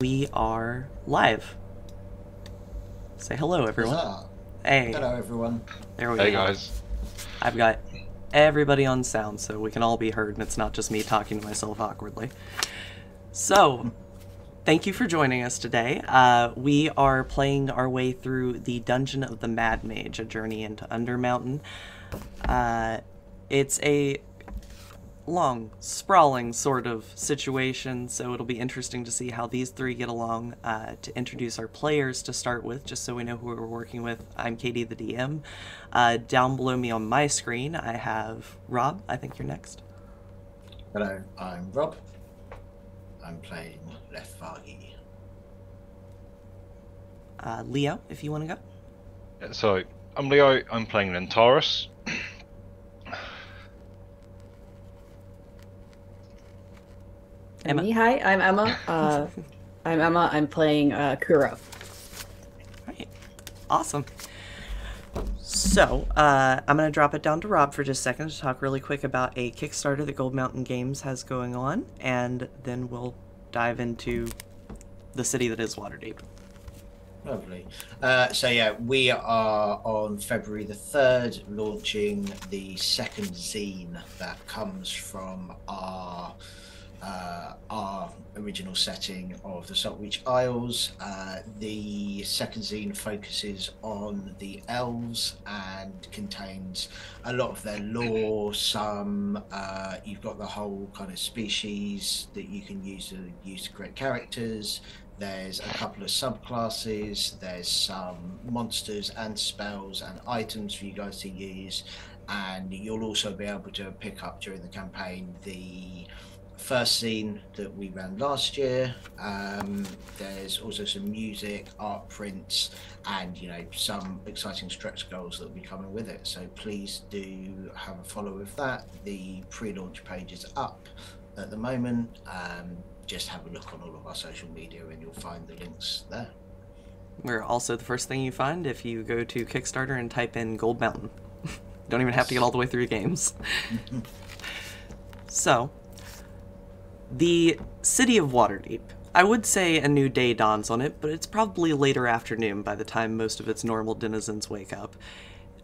We are live. Say hello, everyone. Hey, Hello, everyone. there we Hey go. Hey, guys. I've got everybody on sound so we can all be heard and it's not just me talking to myself awkwardly. So, thank you for joining us today. Uh, we are playing our way through the Dungeon of the Mad Mage, a journey into Undermountain. Uh, it's a long, sprawling sort of situation, so it'll be interesting to see how these three get along. Uh, to introduce our players to start with, just so we know who we're working with, I'm Katie, the DM. Uh, down below me on my screen, I have Rob. I think you're next. Hello, I'm Rob. I'm playing Lefagi. Uh, Leo, if you want to go. Yeah, So I'm Leo. I'm playing Lentaurus. Emma. Me, hi, I'm Emma. Uh, I'm Emma. I'm playing uh, Kuro. Right. Awesome. So, uh, I'm going to drop it down to Rob for just a second to talk really quick about a Kickstarter that Gold Mountain Games has going on, and then we'll dive into the city that is Waterdeep. Lovely. Uh, so yeah, we are on February the third launching the second zine that comes from our uh, our original setting of the Saltreach Isles. Uh, the second zine focuses on the elves and contains a lot of their lore. Some uh, you've got the whole kind of species that you can use to use to create characters. There's a couple of subclasses. There's some monsters and spells and items for you guys to use, and you'll also be able to pick up during the campaign the first zine that we ran last year. Um, there's also some music, art prints, and you know some exciting stretch goals that will be coming with it. So please do have a follow of that. The pre-launch page is up at the moment. Um, just have a look on all of our social media, and you'll find the links there. We're also the first thing you find if you go to Kickstarter and type in Gold Mountain. Don't even have to get all the way through games. so, the city of Waterdeep. I would say a new day dawns on it, but it's probably later afternoon by the time most of its normal denizens wake up.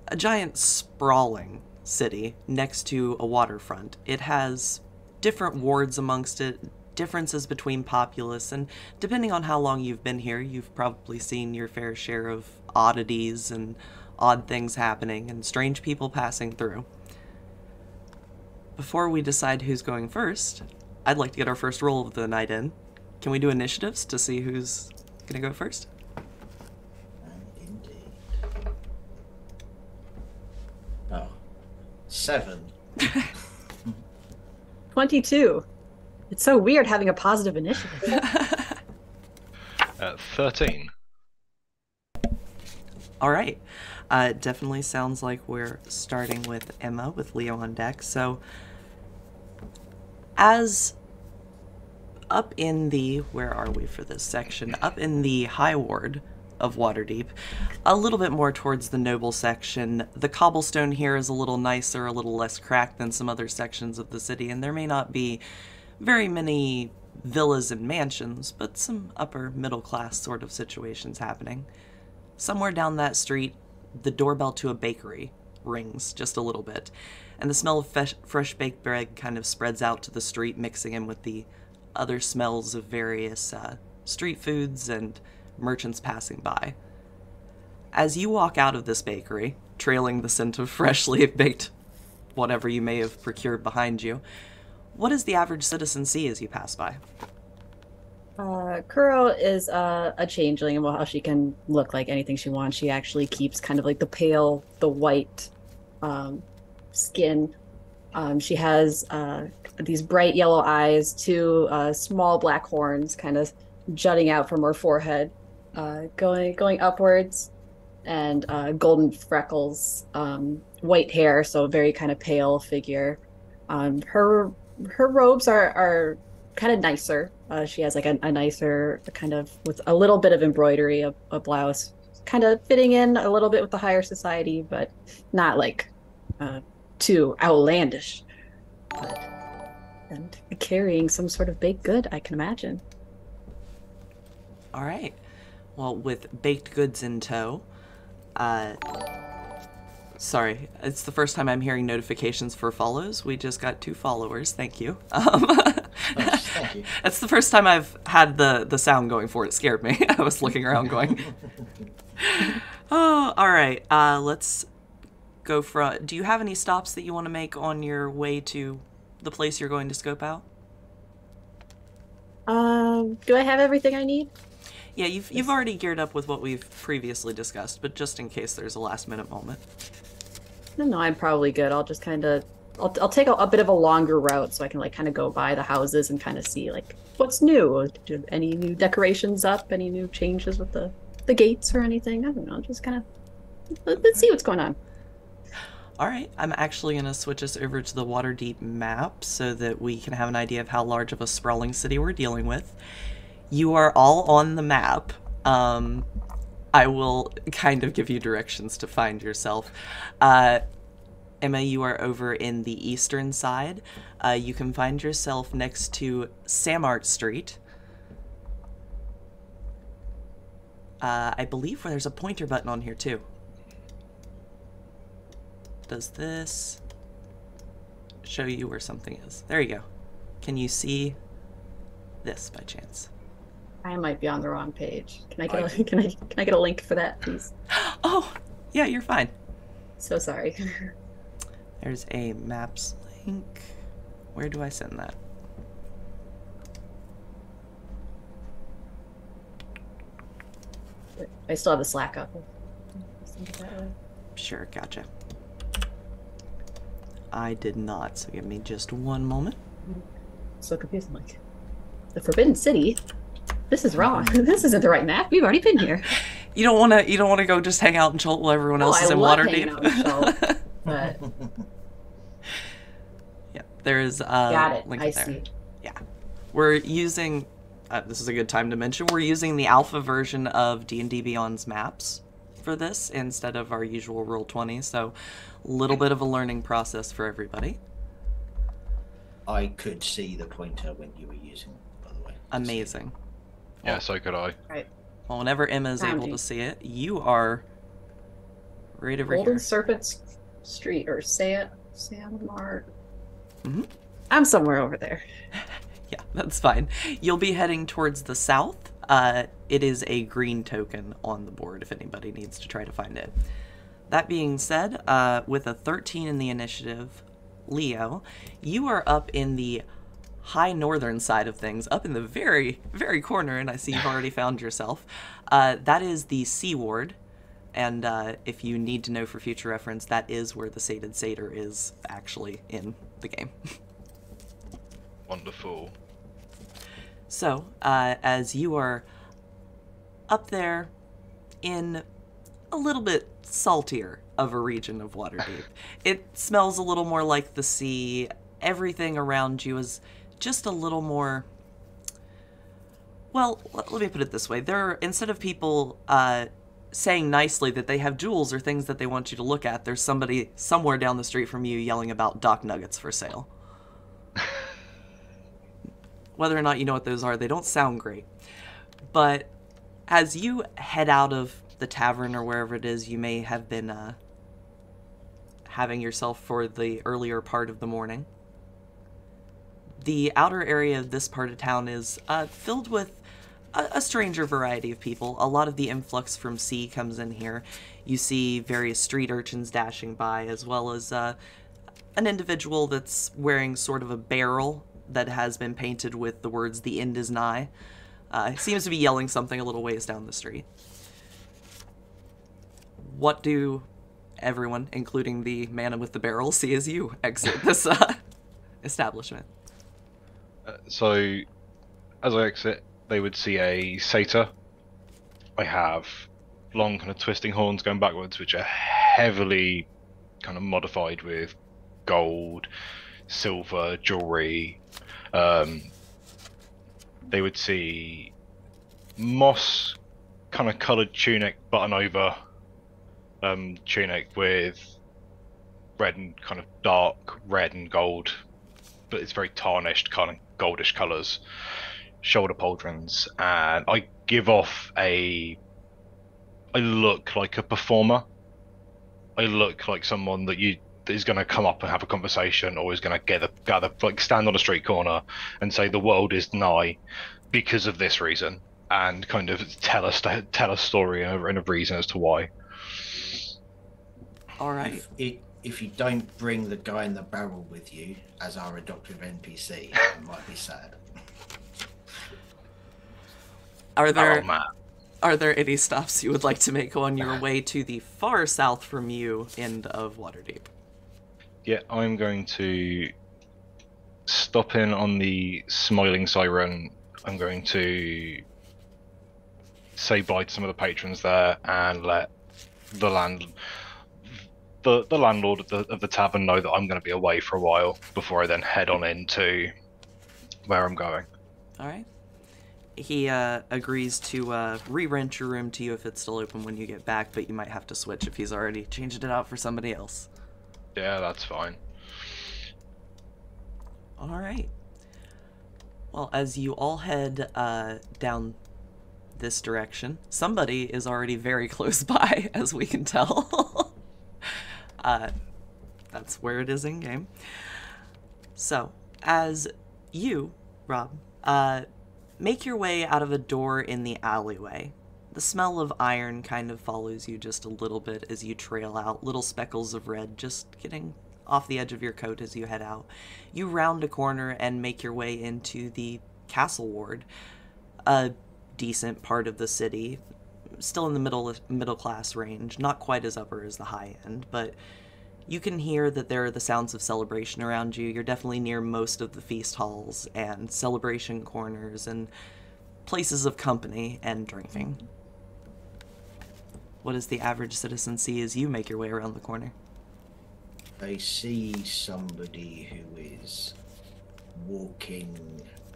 A giant sprawling city next to a waterfront. It has different wards amongst it, differences between populace, and depending on how long you've been here, you've probably seen your fair share of oddities and odd things happening and strange people passing through. Before we decide who's going first, I'd like to get our first roll of the night in. Can we do initiatives to see who's gonna go first? And indeed. Oh, seven. 22. It's so weird having a positive initiative. Uh, Thirteen. All right. Uh, definitely sounds like we're starting with Emma with Leo on deck. So, as up in the where are we for this section? Up in the high ward of Waterdeep, a little bit more towards the noble section. The cobblestone here is a little nicer, a little less cracked than some other sections of the city, and there may not be very many villas and mansions, but some upper middle class sort of situations happening. Somewhere down that street, the doorbell to a bakery rings just a little bit, and the smell of fresh, baked bread kind of spreads out to the street, mixing in with the other smells of various uh, street foods and merchants passing by. As you walk out of this bakery, trailing the scent of freshly baked whatever you may have procured behind you, what does the average citizen see as you pass by? Uh, Kuro is uh, a changeling, and while she can look like anything she wants, she actually keeps kind of like the pale, the white um, skin. Um, she has uh, these bright yellow eyes, two uh, small black horns kind of jutting out from her forehead, uh, going going upwards, and uh, golden freckles, um, white hair, so very kind of pale figure. Um, her her robes are are kind of nicer. Uh, she has like a, a nicer kind of with a little bit of embroidery, a, a blouse, kind of fitting in a little bit with the higher society, but not like uh, too outlandish. But, and carrying some sort of baked good, I can imagine. All right. Well, with baked goods in tow, uh, sorry, it's the first time I'm hearing notifications for follows. We just got two followers. Thank you. Um, Nice, thank you. That's the first time I've had the the sound going for it. it scared me. I was looking around going, "Oh, all right. Uh, let's go for. Do you have any stops that you want to make on your way to the place you're going to scope out? Um, do I have everything I need? Yeah, you've you've already geared up with what we've previously discussed, but just in case there's a last minute moment. No, no, I'm probably good. I'll just kind of, I'll, I'll take a, a bit of a longer route so I can like kind of go by the houses and kind of see like what's new. Do, any new decorations up? Any new changes with the the gates or anything? I don't know. Just kind of let's see what's going on. All right, I'm actually going to switch us over to the Waterdeep map so that we can have an idea of how large of a sprawling city we're dealing with. You are all on the map. Um, I will kind of give you directions to find yourself. Uh, Emma, you are over in the eastern side. Uh, you can find yourself next to Samart Street. Uh, I believe where there's a pointer button on here too. Does this show you where something is? There you go. Can you see this by chance? I might be on the wrong page. Can I get a, can I can I get a link for that, please? Oh, yeah, you're fine. So sorry. There's a maps link. Where do I send that? I still have the Slack up. Sure, gotcha. I did not, so give me just one moment. So confused. I'm like, the Forbidden City. This is wrong. this isn't the right map. We've already been here. You don't want to. You don't want to go just hang out in Chult while everyone Oh, else is I in Waterdeep. But yeah, there is. Uh, got it. Link I there. see. We're using. Uh, this is a good time to mention. We're using the alpha version of D and D Beyond's maps for this instead of our usual Roll Twenty. So, little bit of a learning process for everybody. I could see the pointer when you were using it, by the way. Amazing. Yeah, so could I. Right. Well, whenever Emma is able Found to see it, you are right over Golden here. Serpent Street or San Sandmart. Mhm. I'm somewhere over there. Yeah, that's fine. You'll be heading towards the south. Uh, it is a green token on the board if anybody needs to try to find it. That being said, uh, with a 13 in the initiative, Leo, you are up in the high northern side of things, up in the very, very corner, and I see you've already found yourself. Uh, that is the Sea Ward, and uh, if you need to know for future reference, that is where the Sated Satyr is actually in the game. Wonderful. So, uh, as you are up there in a little bit saltier of a region of Waterdeep, it smells a little more like the sea. Everything around you is just a little more. Well, let, let me put it this way: there, are, instead of people uh, saying nicely that they have jewels or things that they want you to look at, there's somebody somewhere down the street from you yelling about dock nuggets for sale. Whether or not you know what those are, they don't sound great. But as you head out of the tavern or wherever it is you may have been uh, having yourself for the earlier part of the morning, the outer area of this part of town is uh, filled with a, a stranger variety of people. A lot of the influx from sea comes in here. You see various street urchins dashing by, as well as uh, an individual that's wearing sort of a barrel that has been painted with the words "The end is nigh." Uh, seems to be yelling something a little ways down the street. What do everyone, including the man with the barrel, see as you exit this uh, establishment? Uh, so, as I exit, they would see a satyr. I have long, kind of twisting horns going backwards, which are heavily kind of modified with gold, silver, jewelry. Um, they would see moss kind of coloured tunic, button over um, tunic with red and kind of dark red and gold, but it's very tarnished, kind of goldish colours. shoulder pauldrons, and I give off a. I look like a performer. I look like someone that you that is going to come up and have a conversation, or is going to a gather like stand on a street corner and say the world is nigh because of this reason, and kind of tell us tell a story and a, and a reason as to why. All right. If, it, if you don't bring the guy in the barrel with you as our adoptive NPC, it might be sad. Are there Oh are there any stops you would like to make on your way to the far south from you end of Waterdeep? Yeah, I'm going to stop in on the smiling siren. I'm going to say bye to some of the patrons there and let the land the the landlord of the, of the tavern know that I'm going to be away for a while before I then head on into where I'm going. All right. He uh, agrees to uh, re-rent your room to you if it's still open when you get back, but you might have to switch if he's already changed it out for somebody else. Yeah, that's fine. All right. Well, as you all head uh, down this direction, somebody is already very close by, as we can tell. uh, that's where it is in game. So, as you, Rob, uh, make your way out of a door in the alleyway, the smell of iron kind of follows you just a little bit as you trail out, little speckles of red just getting off the edge of your coat as you head out. You round a corner and make your way into the castle ward, a decent part of the city, still in the middle middle class range, not quite as upper as the high end, but you can hear that there are the sounds of celebration around you. You're definitely near most of the feast halls and celebration corners and places of company and drinking. What does the average citizen see as you make your way around the corner? They see somebody who is walking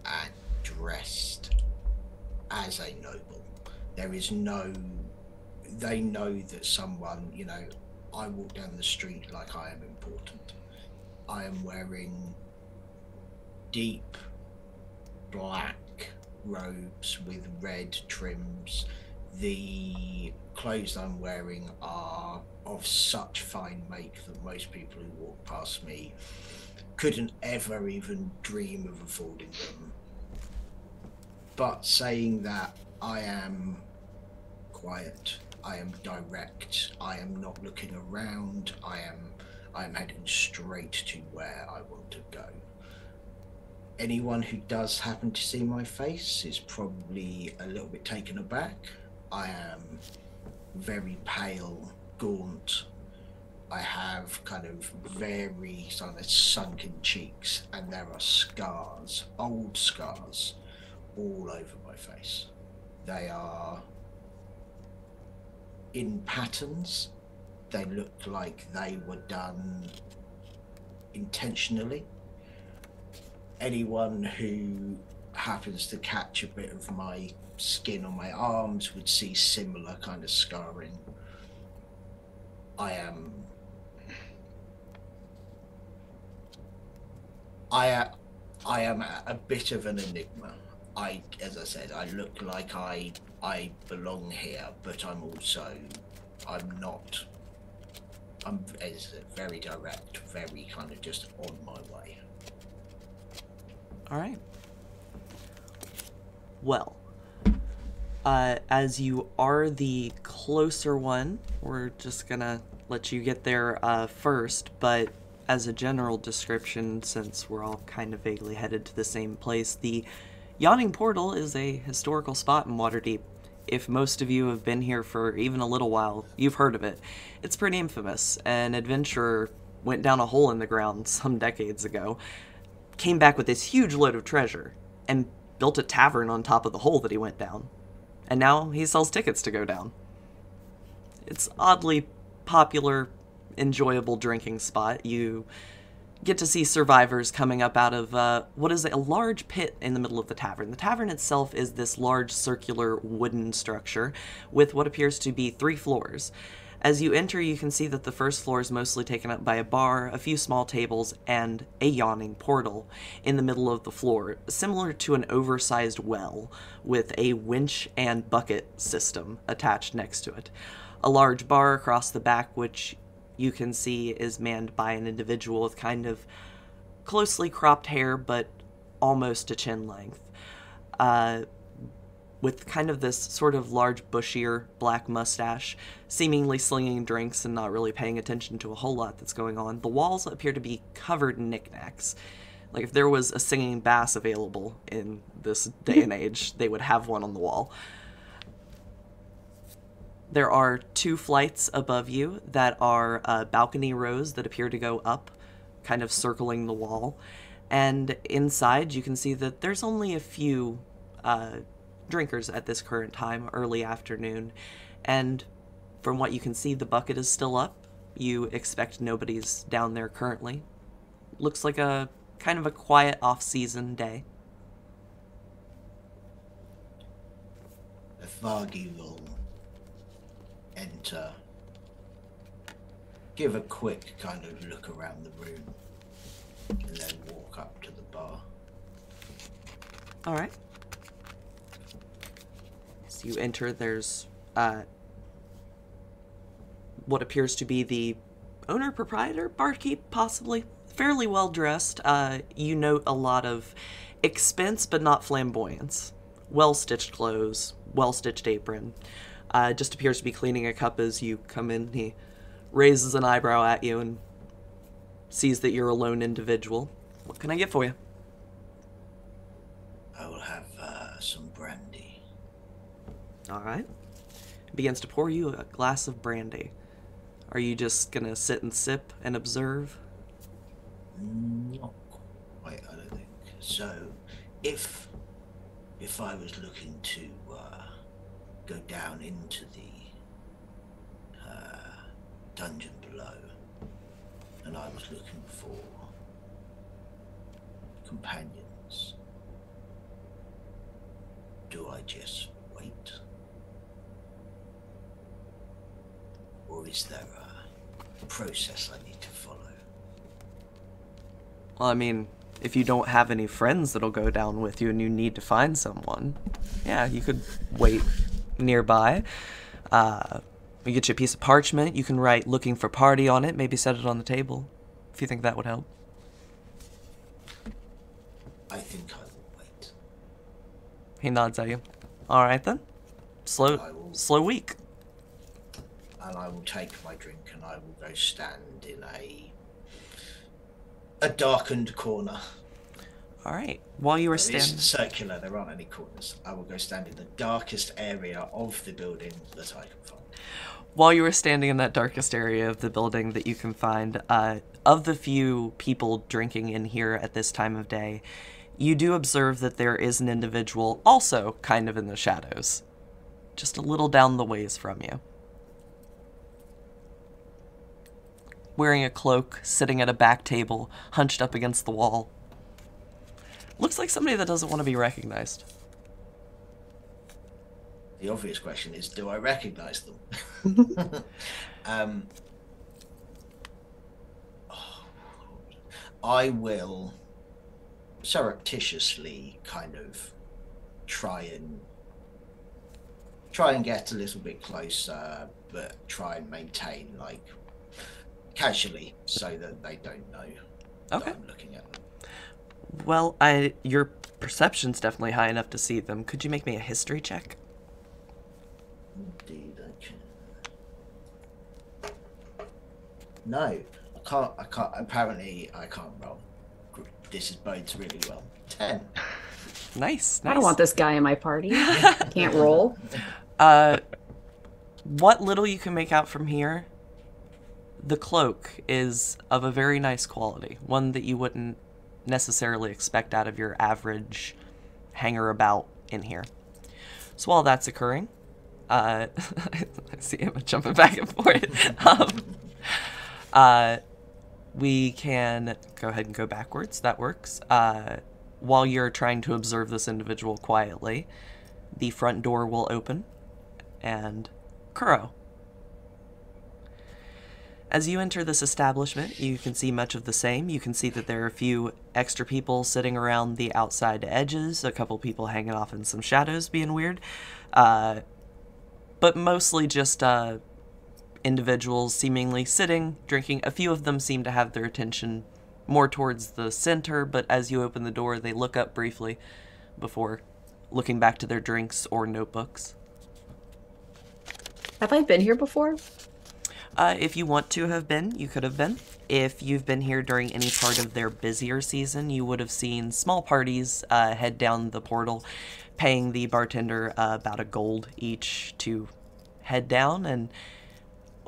and dressed as a noble. There is no. They know that someone, you know, I walk down the street like I am important. I am wearing deep black robes with red trims. The clothes I'm wearing are of such fine make that most people who walk past me couldn't ever even dream of affording them. But saying that, I am quiet. I am direct. I am not looking around. I am I am heading straight to where I want to go. Anyone who does happen to see my face is probably a little bit taken aback. I am very pale, gaunt. I have kind of very sort of sunken cheeks, and there are scars, old scars, all over my face. They are in patterns. They look like they were done intentionally. Anyone who happens to catch a bit of my skin on my arms would see similar kind of scarring. I am. I, I am a bit of an enigma. I, as I said, I look like I I belong here, but I'm also I'm not. I'm as very direct, very kind of just on my way. All right. Well, uh, as you are the closer one, we're just gonna let you get there uh, first. But as a general description, since we're all kind of vaguely headed to the same place, the Yawning Portal is a historical spot in Waterdeep. If most of you have been here for even a little while, you've heard of it. It's pretty infamous. An adventurer went down a hole in the ground some decades ago, came back with this huge load of treasure, and built a tavern on top of the hole that he went down. And now he sells tickets to go down. It's oddly popular, enjoyable drinking spot. You get to see survivors coming up out of uh, what is a large pit in the middle of the tavern. The tavern itself is this large circular wooden structure with what appears to be three floors. As you enter, you can see that the first floor is mostly taken up by a bar, a few small tables, and a yawning portal in the middle of the floor, similar to an oversized well with a winch and bucket system attached next to it. A large bar across the back, which you can see is manned by an individual with kind of closely cropped hair, but almost to chin length. Uh, with kind of this sort of large, bushier black mustache, seemingly slinging drinks and not really paying attention to a whole lot that's going on. The walls appear to be covered in knickknacks. Like if there was a singing bass available in this day and age, they would have one on the wall. There are two flights above you that are uh, balcony rows that appear to go up, kind of circling the wall. And inside, you can see that there's only a few uh, drinkers at this current time, early afternoon. And from what you can see, the bucket is still up. You expect nobody's down there currently. Looks like a kind of a quiet off season day. Vargi will enter, give a quick kind of look around the room, and then walk up to the bar. All right. As you enter, there's uh, what appears to be the owner, proprietor, barkeep, possibly. Fairly well dressed. Uh, you note a lot of expense, but not flamboyance. Well stitched clothes, well stitched apron. Uh, just appears to be cleaning a cup as you come in. He raises an eyebrow at you and sees that you're a lone individual. What can I get for you? I will have uh, some brandy. All right. Begins to pour you a glass of brandy. Are you just gonna sit and sip and observe? Not quite, I don't think. So, if if I was looking to go down into the uh, dungeon below, and I was looking for companions, do I just wait, or is there a process I need to follow? Well, I mean, if you don't have any friends that'll go down with you and you need to find someone, yeah, you could wait nearby. Uh, we get you a piece of parchment. You can write "looking for party" on it. Maybe set it on the table, if you think that would help. I think I will wait. He nods at you. All right then. Slow, will- slow week. and I will take my drink and I will go stand in a a darkened corner. All right. While you were It's standing, circular. There aren't any corners. I will go stand in the darkest area of the building that I can find. while you were standing in that darkest area of the building that you can find, uh, of the few people drinking in here at this time of day, you do observe that there is an individual also kind of in the shadows, just a little down the ways from you. Wearing a cloak, sitting at a back table, hunched up against the wall. Looks like somebody that doesn't want to be recognized. The obvious question is, do I recognise them? um, I will surreptitiously kind of try and try and get a little bit closer, but try and maintain like casually so that they don't know Okay. I'm looking at them. Well, I your perception's definitely high enough to see them. Could you make me a history check? Indeed, I can. No, I can't. I can't. Apparently, I can't roll. This is bodes really well. Ten. Nice, nice. I don't want this guy in my party. Can't roll. Uh, what little you can make out from here, the cloak is of a very nice quality, one that you wouldn't necessarily expect out of your average hanger about in here. So while that's occurring, uh, I see him jumping back and forth. um, uh, we can go ahead and go backwards. That works. Uh, while you're trying to observe this individual quietly, the front door will open, and Kuro, As you enter this establishment, you can see much of the same. You can see that there are a few extra people sitting around the outside edges, a couple people hanging off in some shadows being weird. Uh, but mostly just uh, individuals seemingly sitting, drinking. A few of them seem to have their attention more towards the center, but as you open the door, they look up briefly before looking back to their drinks or notebooks. Have I been here before? Uh, if you want to have been, you could have been. If you've been here during any part of their busier season, you would have seen small parties uh, head down the portal, paying the bartender uh, about a gold each to head down. And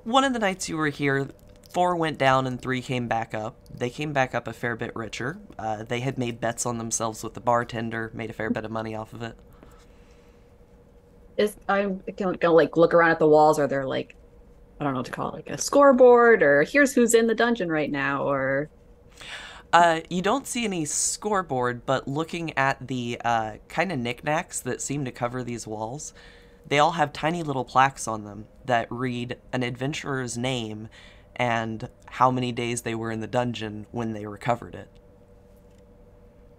one of the nights you were here, four went down and three came back up. They came back up a fair bit richer. Uh, they had made bets on themselves with the bartender, made a fair bit of money off of it. Is I'm gonna, like look around at the walls. Are there like I don't know what to call it, like a scoreboard, or here's who's in the dungeon right now, or Uh, you don't see any scoreboard, but looking at the uh, kind of knickknacks that seem to cover these walls, they all have tiny little plaques on them that read an adventurer's name and how many days they were in the dungeon when they recovered it.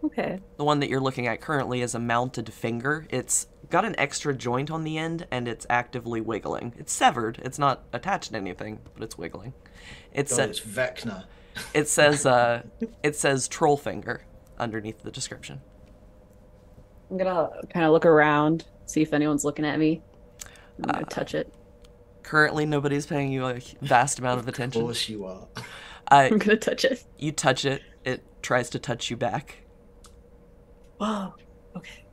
Okay, The one that you're looking at currently is a mounted finger. It's got an extra joint on the end and it's actively wiggling. It's severed. It's not attached to anything, but it's wiggling. It's God, a- it's Vecna. it says uh it says troll finger underneath the description. I'm gonna kind of look around, see if anyone's looking at me. I'm gonna touch it. Currently nobody's paying you a vast amount of Of attention. course you are. Uh, I'm gonna touch it. you touch it, it tries to touch you back. Whoa. Okay.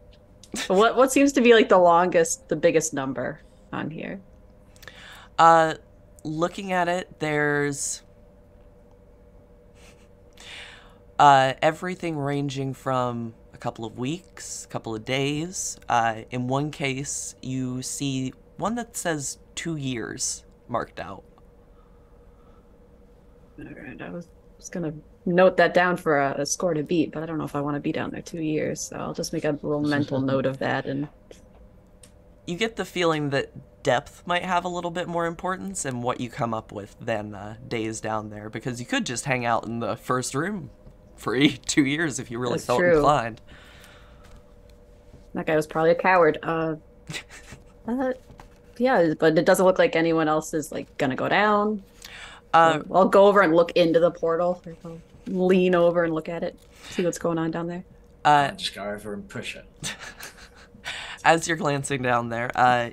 what what seems to be like the longest, the biggest number on here? Uh, looking at it, there's uh, everything ranging from a couple of weeks, a couple of days. Uh, in one case, you see one that says two years marked out. All right, I was, was gonna note that down for a, a score to beat, but I don't know if I want to be down there two years, so I'll just make a little mental note of that. And You get the feeling that depth might have a little bit more importance in what you come up with than uh, days down there, because you could just hang out in the first room for two years if you really That's felt true. inclined. that guy was probably a coward. Uh, uh, yeah, but it doesn't look like anyone else is like gonna go down. Uh, I'll go over and look into the portal. I'll lean over and look at it, see what's going on down there. uh, Just go over and push it. as you're glancing down there, uh,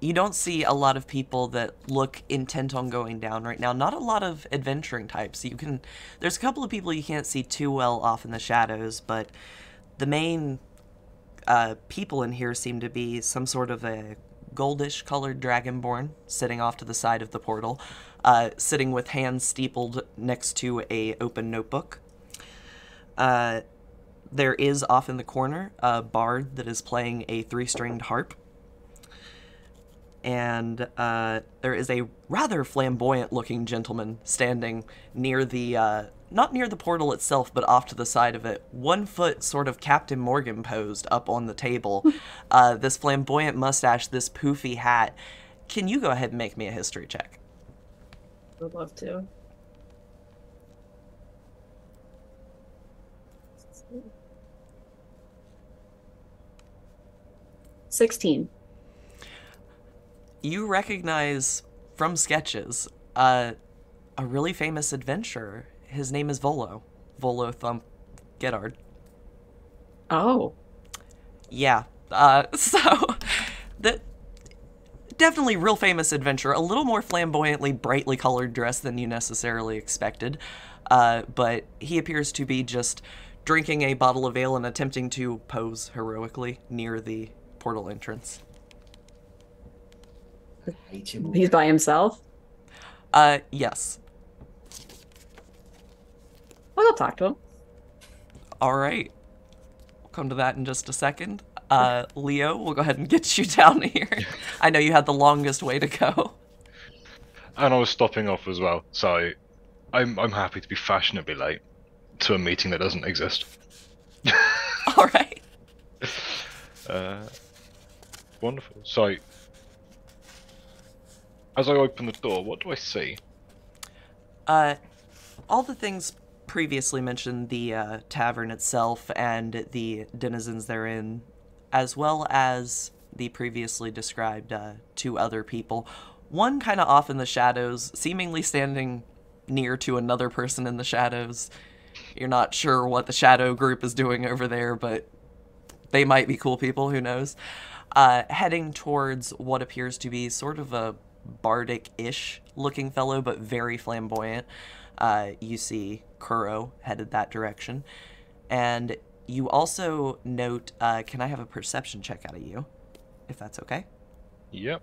you don't see a lot of people that look intent on going down right now. Not a lot of adventuring types. You can, there's a couple of people you can't see too well off in the shadows, but the main uh, people in here seem to be some sort of a goldish colored dragonborn sitting off to the side of the portal, uh, sitting with hands steepled next to a open notebook. Uh, there is off in the corner a bard that is playing a three stringed harp. And uh, there is a rather flamboyant looking gentleman standing near the, uh, not near the portal itself, but off to the side of it, one foot sort of Captain Morgan posed up on the table. uh, this flamboyant mustache, this poofy hat. Can you go ahead and make me a history check? I would love to. Sixteen. You recognize from sketches uh, a really famous adventurer. His name is Volo. Volo Thump Geddard. Oh, Yeah. Uh, so, that definitely real famous adventurer. A little more flamboyantly, brightly colored dress than you necessarily expected. Uh, but he appears to be just drinking a bottle of ale and attempting to pose heroically near the portal entrance. Hate him. he's by himself. Uh, yes. I'll go talk to him. All right. We'll come to that in just a second. Uh, Leo, we'll go ahead and get you down here. I know you had the longest way to go. And I was stopping off as well, so I'm I'm happy to be fashionably late to a meeting that doesn't exist. All right. Uh, wonderful. So, as I open the door, what do I see? Uh, all the things previously mentioned, the uh, tavern itself and the denizens therein, as well as the previously described uh, two other people, one kind of off in the shadows, seemingly standing near to another person in the shadows. You're not sure what the shadow group is doing over there, but they might be cool people, who knows? Uh, heading towards what appears to be sort of a bardic ish looking fellow, but very flamboyant. Uh, you see Kuro headed that direction. And you also note uh, can I have a perception check out of you? If that's okay. Yep.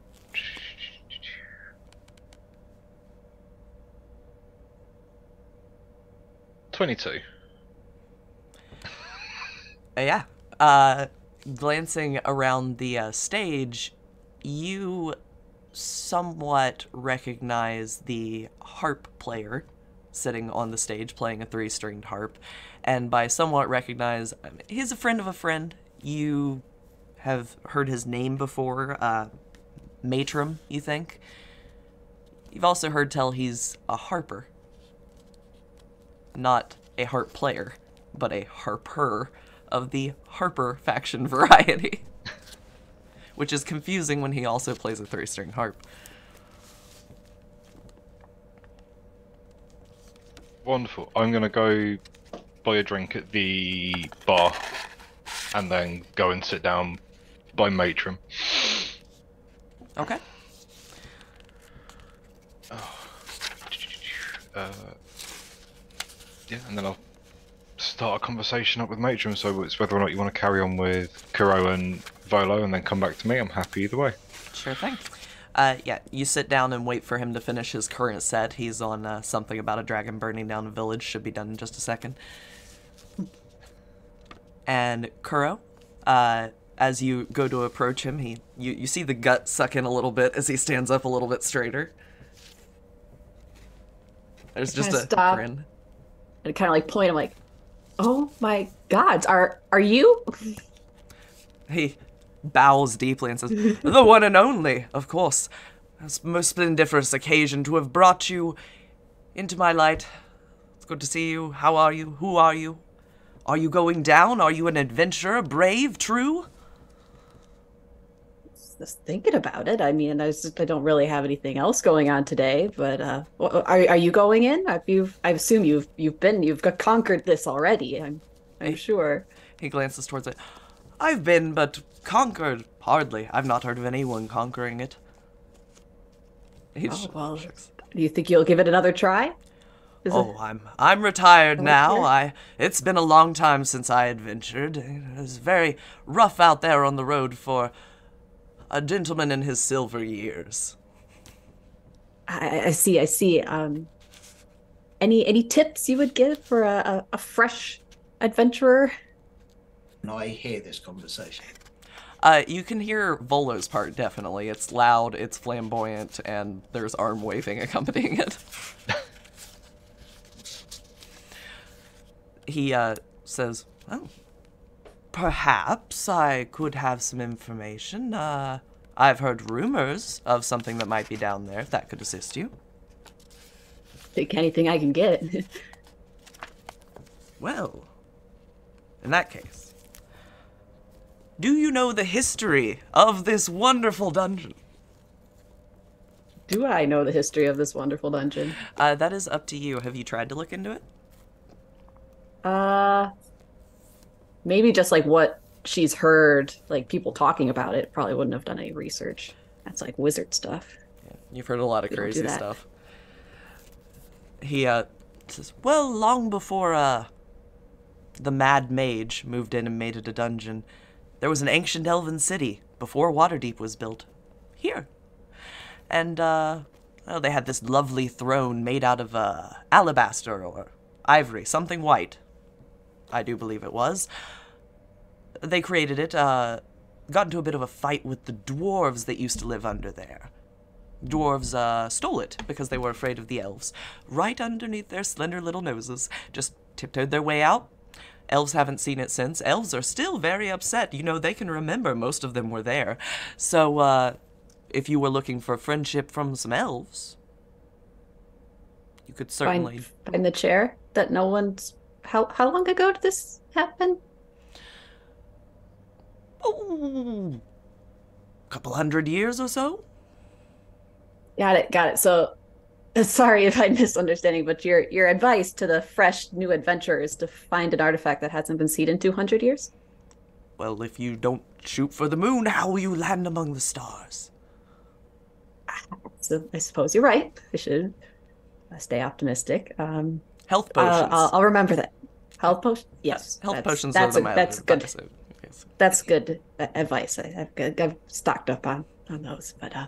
Twenty-two. Uh, yeah. Uh, glancing around the uh, stage, you somewhat recognize the harp player sitting on the stage playing a three stringed harp. And by somewhat recognize, he's a friend of a friend. You have heard his name before. Uh, Mattrim, you think? You've also heard tell he's a harper. Not a harp player, but a harper of the Harper faction variety. Which is confusing when he also plays a three string harp. Wonderful. I'm gonna go buy a drink at the bar, and then go and sit down by Mattrim. Okay. Uh, yeah, and then I'll start a conversation up with Mattrim. So it's whether or not you want to carry on with Kuro and Volo, and then come back to me. I'm happy either way. Sure thing. Uh, yeah, you sit down and wait for him to finish his current set. He's on uh, something about a dragon burning down a village. Should be done in just a second. And Kuro, uh, as you go to approach him, he you, you see the gut suck in a little bit as he stands up a little bit straighter. There's just a stop. grin. And kind of like point. I'm like, oh my gods, are are you? He bows deeply and says, The one and only, of course. It's a most splendiferous occasion to have brought you into my light. It's good to see you. How are you? Who are you? Are you going down? Are you an adventurer? Brave? True? Just thinking about it. I mean, I, was, I don't really have anything else going on today. But uh, are are you going in? Have? I assume you've you've been you've conquered this already. I'm I'm sure. He glances towards it. I've been, but conquered? Hardly. I've not heard of anyone conquering it. Oh well. Do you think you'll give it another try? Is it- Oh, I'm I'm retired now. I it's been a long time since I adventured. It was very rough out there on the road for a gentleman in his silver years. I, I see. I see. Um, any any tips you would give for a, a, a fresh adventurer? Can I hear this conversation? Uh, you can hear Volo's part definitely. It's loud, it's flamboyant, and there's arm waving accompanying it. he uh, says, "Oh, perhaps I could have some information. Uh, I've heard rumors of something that might be down there. If that could assist you." Take anything I can get. Well, in that case, do you know the history of this wonderful dungeon? Do I know the history of this wonderful dungeon? Uh, that is up to you. Have you tried to look into it? Uh, maybe just like what she's heard, like people talking about it. Probably wouldn't have done any research. That's like wizard stuff. You've heard a lot of We crazy stuff. He uh says, "Well, long before uh the Mad Mage moved in and made it a dungeon, there was an ancient elven city before Waterdeep was built. Here. And uh they had this lovely throne made out of uh alabaster or ivory, something white. I do believe it was. They created it, uh got into a bit of a fight with the dwarves that used to live under there dwarves uh, stole it because they were afraid of the elves. Right underneath their slender little noses, just tiptoed their way out. Elves haven't seen it since. Elves are still very upset. You know, they can remember most of them were there. So, uh, if you were looking for friendship from some elves, You could certainly. Find, find the chair that no one's. How how long ago did this happen? Oh, couple hundred years or so. Got it, got it. So, sorry if I'm misunderstanding, but your your advice to the fresh new adventurer is to find an artifact that hasn't been seen in 200 years. Well, if you don't shoot for the moon, how will you land among the stars? So I suppose you're right. I should uh, stay optimistic. Um, Health uh, potions. I'll, I'll remember that. Health potions. Yes, Health that's- potions That's are a, the that's good. Yes. That's good uh, advice. I, I've, I've stocked up on on those, but uh,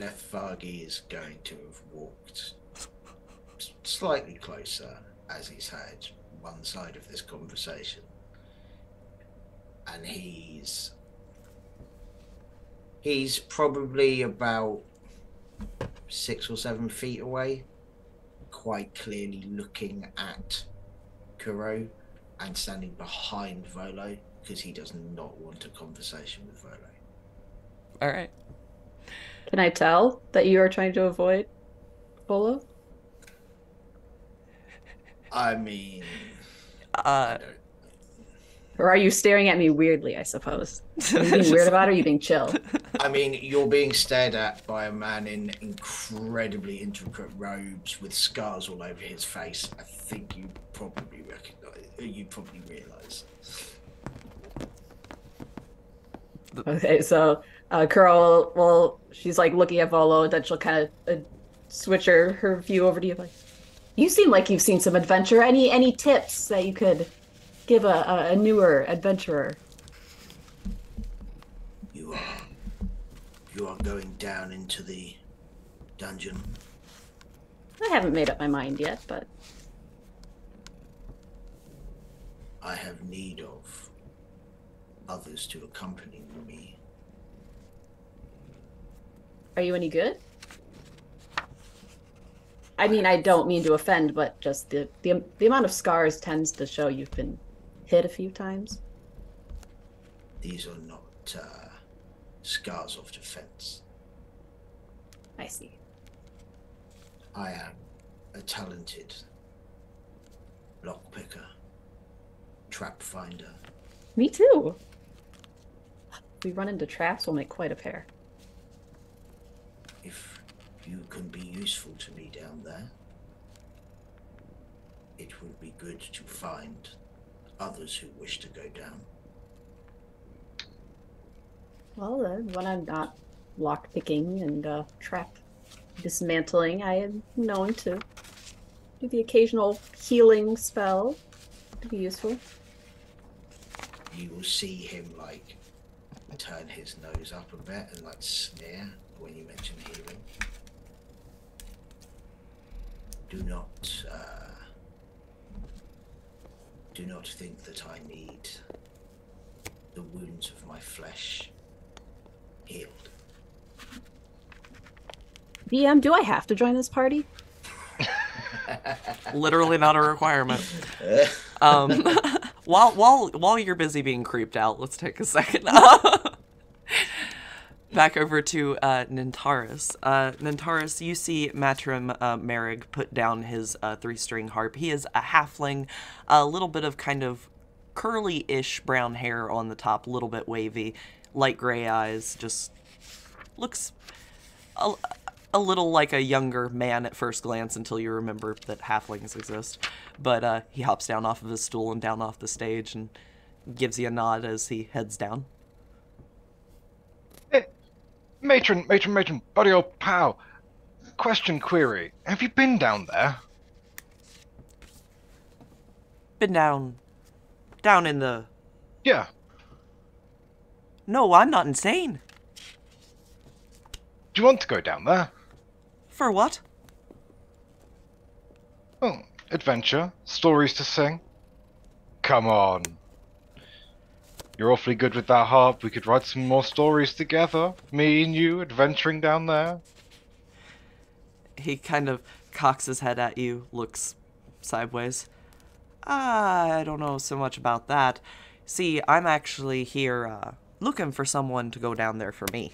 Lefvargi is going to have walked slightly closer as he's had one side of this conversation. And he's. He's probably about six or seven feet away, quite clearly looking at Kuro and standing behind Volo because he does not want a conversation with Volo. All right. Can I tell that you are trying to avoid Volo? I mean, Uh, Or are you staring at me weirdly, I suppose? Are you being weird about it or are you being chill? I mean, you're being stared at by a man in incredibly intricate robes with scars all over his face. I think you probably recognize, you probably realize. Okay, so uh, Kuro, well, she's like looking at Volo, and then she'll kind of uh, switch her, her view over to you. Like, you seem like you've seen some adventure. Any any tips that you could give a, a, a newer adventurer? You are, you are going down into the dungeon. I haven't made up my mind yet, but I have need of others to accompany me. Are you any good? I mean, I don't mean to offend, but just the, the the amount of scars tends to show you've been hit a few times. These are not uh, scars of defense. I see. I am a talented lockpicker, trap finder. Me too. We run into traps, we'll make quite a pair. If you can be useful to me down there, it will be good to find others who wish to go down. Well, uh, when I'm not lock picking and uh, trap dismantling, I am known to do the occasional healing spell to be useful. You will see him like turn his nose up a bit and like sneer when you mention healing. Do not uh, do not think that I need the wounds of my flesh healed. DM, do I have to join this party? literally not a requirement. Um, while while while you're busy being creeped out, let's take a second. Back over to uh, Nintaris. Uh, Nintaris, you see Mattrim uh, Mereg put down his uh, three-string harp. He is a halfling, a little bit of kind of curly-ish brown hair on the top, a little bit wavy, light gray eyes. Just looks a, a little like a younger man at first glance until you remember that halflings exist. But uh, he hops down off of his stool and down off the stage and gives you a nod as he heads down. Matron, matron, matron, buddy old pal. Question query. Have you been down there? Been down, down in the. Yeah. No, I'm not insane. Do you want to go down there? For what? Oh, adventure, stories to sing. Come on. You're awfully good with that harp. We could write some more stories together. Me and you adventuring down there. He kind of cocks his head at you, looks sideways. I don't know so much about that. See, I'm actually here uh, looking for someone to go down there for me.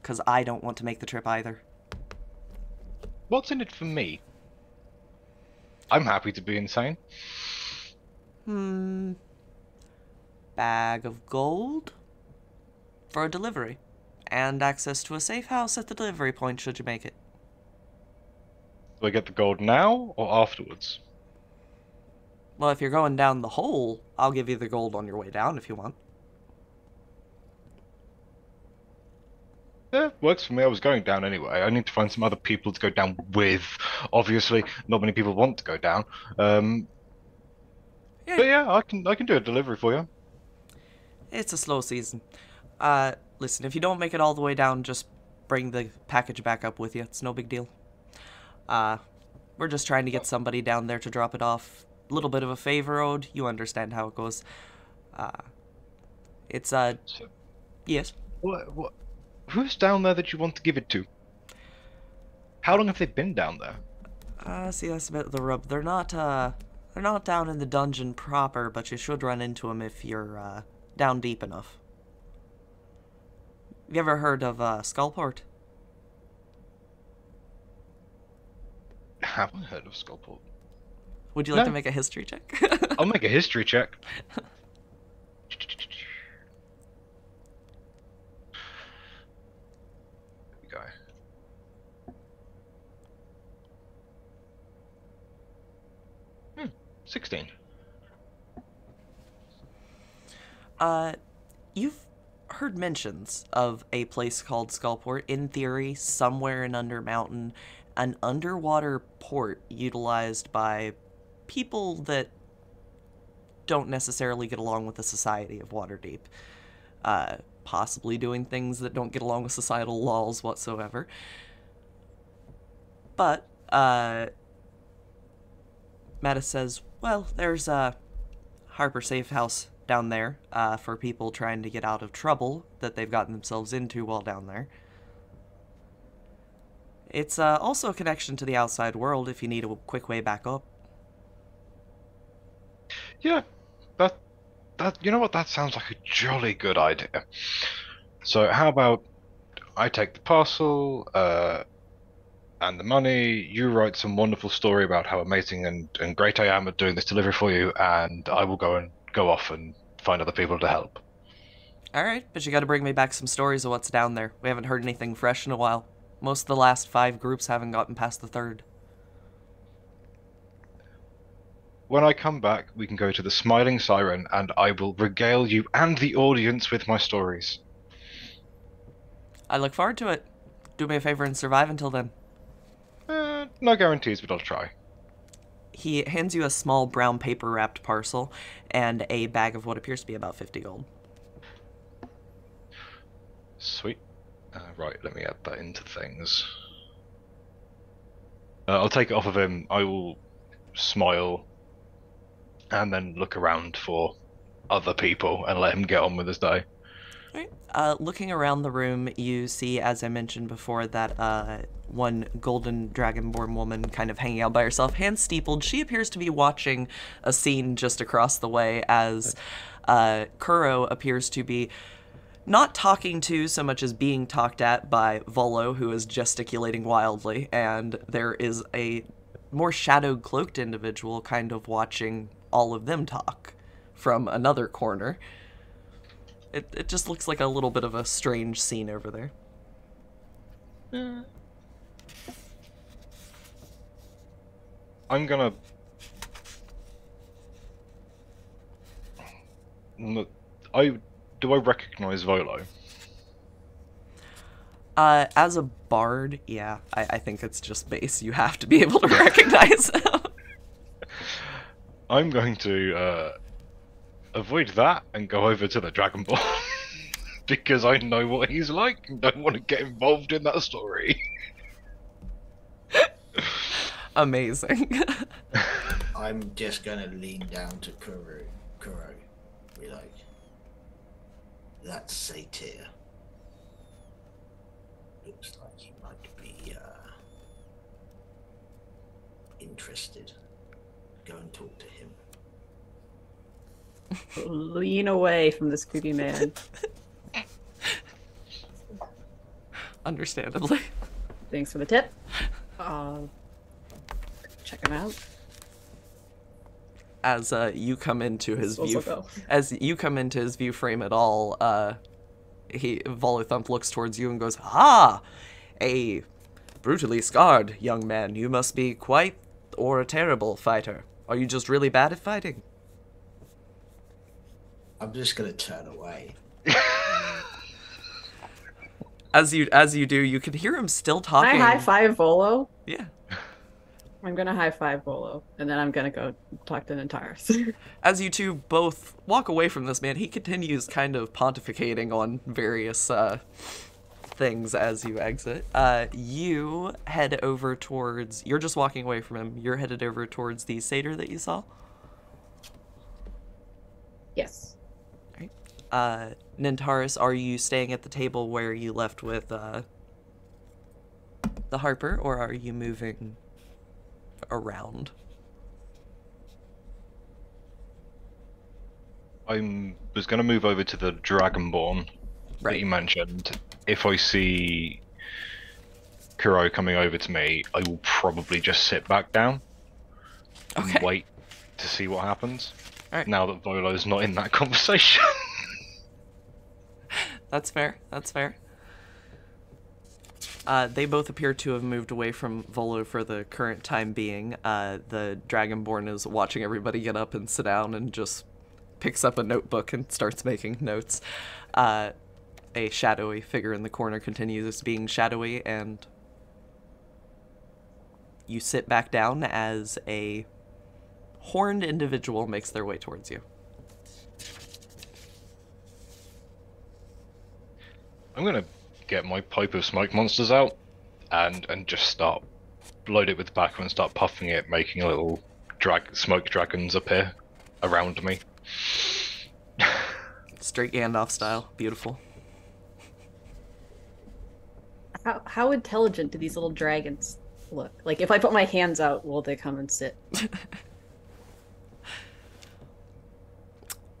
Because I don't want to make the trip either. What's in it for me? I'm happy to be insane. Hmm. Bag of gold for a delivery, and access to a safe house at the delivery point should you make it. Do I get the gold now or afterwards? Well, if you're going down the hole, I'll give you the gold on your way down if you want. Yeah, works for me. I was going down anyway. I need to find some other people to go down with. Obviously, not many people want to go down. Um, Yeah. but yeah, I can I can do a delivery for you. It's a slow season. Uh, listen, if you don't make it all the way down, just bring the package back up with you. It's no big deal. Uh, we're just trying to get somebody down there to drop it off. A little bit of a favor owed. You understand how it goes. Uh, it's, uh, So, yes. what what? Who's down there that you want to give it to? How long have they been down there? Uh, see, that's a bit of the rub. They're not, uh, they're not down in the dungeon proper, but you should run into them if you're, uh, down deep enough. Have you ever heard of, uh, Skullport? Have I heard of Skullport? Would you like No. to make a history check? I'll make a history check. There we go. Hmm, 16. Uh, you've heard mentions of a place called Skullport. In theory, somewhere in Undermountain, an underwater port utilized by people that don't necessarily get along with the society of Waterdeep. Uh, possibly doing things that don't get along with societal laws whatsoever. But, uh, Mattis says, well, there's a Harper Safe House down there uh, for people trying to get out of trouble that they've gotten themselves into while down there. It's uh, also a connection to the outside world if you need a quick way back up. Yeah, that that you know what that sounds like a jolly good idea. So how about I take the parcel uh, and the money. You write some wonderful story about how amazing and, and great I am at doing this delivery for you, and I will go and go off and find other people to help. All right, but you got to bring me back some stories of what's down there. We haven't heard anything fresh in a while. Most of the last five groups haven't gotten past the third. When I come back, we can go to the Smiling Siren, and I will regale you and the audience with my stories. I look forward to it. Do me a favor and survive until then. Uh, no guarantees, but I'll try. He hands you a small brown paper wrapped parcel and a bag of what appears to be about 50 gold. Sweet. Uh, right, let me add that into things. Uh, I'll take it off of him. I will smile and then look around for other people and let him get on with his day. Alright. Uh, looking around the room, you see, as I mentioned before, that uh, one golden dragonborn woman kind of hanging out by herself, hands steepled. She appears to be watching a scene just across the way as uh, Kuro appears to be not talking to so much as being talked at by Volo, who is gesticulating wildly, and there is a more shadowed cloaked individual kind of watching all of them talk from another corner. It, it just looks like a little bit of a strange scene over there. I'm gonna. I do I recognize Volo? Uh, as a bard, yeah, I, I think it's just base. You have to be able to recognize him. I'm going to uh, avoid that and go over to the Dragon Ball because I know what he's like and don't want to get involved in that story. Amazing. I'm just gonna lean down to Kuro. Kuro, be like, that's Satyr. Looks like he might be uh, interested. Go and talk to him. Lean away from this creepy man. Understandably. Thanks for the tip. Uh, check him out. as uh, you come into his view, as you come into his view frame at all, uh, he Volothamp looks towards you and goes, "Ah, a brutally scarred young man. You must be quite or a terrible fighter. Are you just really bad at fighting?" I'm just gonna turn away. As you as you do, you can hear him still Can I talking. high five Volo? Yeah. I'm gonna high five Volo, and then I'm gonna go talk to Nantaris. As you two both walk away from this man, he continues kind of pontificating on various uh, things as you exit. Uh, you head over towards. You're just walking away from him. You're headed over towards the satyr that you saw. yes. Uh, Nintaris, are you staying at the table where you left with uh, the Harper, or are you moving around? I was going to move over to the Dragonborn that you mentioned. If I see Kuro coming over to me, I will probably just sit back down and wait to see what happens. Alright. Now that Volo's not in that conversation. That's fair. That's fair. Uh, they both appear to have moved away from Volo for the current time being. Uh, the Dragonborn is watching everybody get up and sit down and just picks up a notebook and starts making notes. Uh, a shadowy figure in the corner continues as being shadowy, and you sit back down as a horned individual makes their way towards you. I'm gonna get my pipe of smoke monsters out and and just start load it with tobacco and start puffing it, making little drag smoke dragons appear around me. Straight Gandalf style. Beautiful. How how intelligent do these little dragons look? Like if I put my hands out, will they come and sit?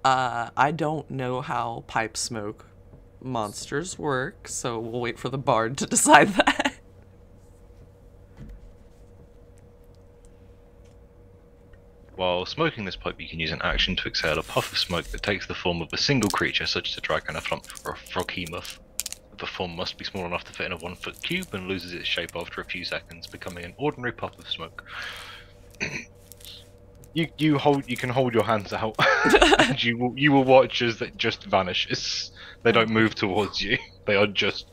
Uh, I don't know how pipe smoke monsters work, so we'll wait for the bard to decide that. While smoking this pipe, you can use an action to exhale a puff of smoke that takes the form of a single creature, such as a dragon, a flumph, or a froggy froghemoth. The form must be small enough to fit in a one-foot cube and loses its shape after a few seconds, becoming an ordinary puff of smoke. you you hold you can hold your hands out, and you will you will watch as it just vanishes. They don't move towards you. They are just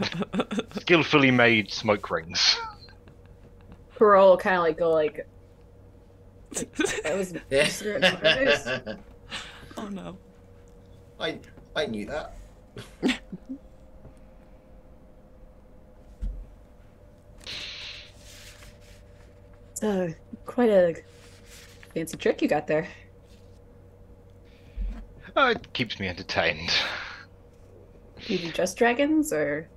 skillfully made smoke rings. Kuro will kind of like go like. That was Mr. Oh no. I I knew that. It's uh, quite a fancy trick you got there. Uh, it keeps me entertained. Do you do just dragons or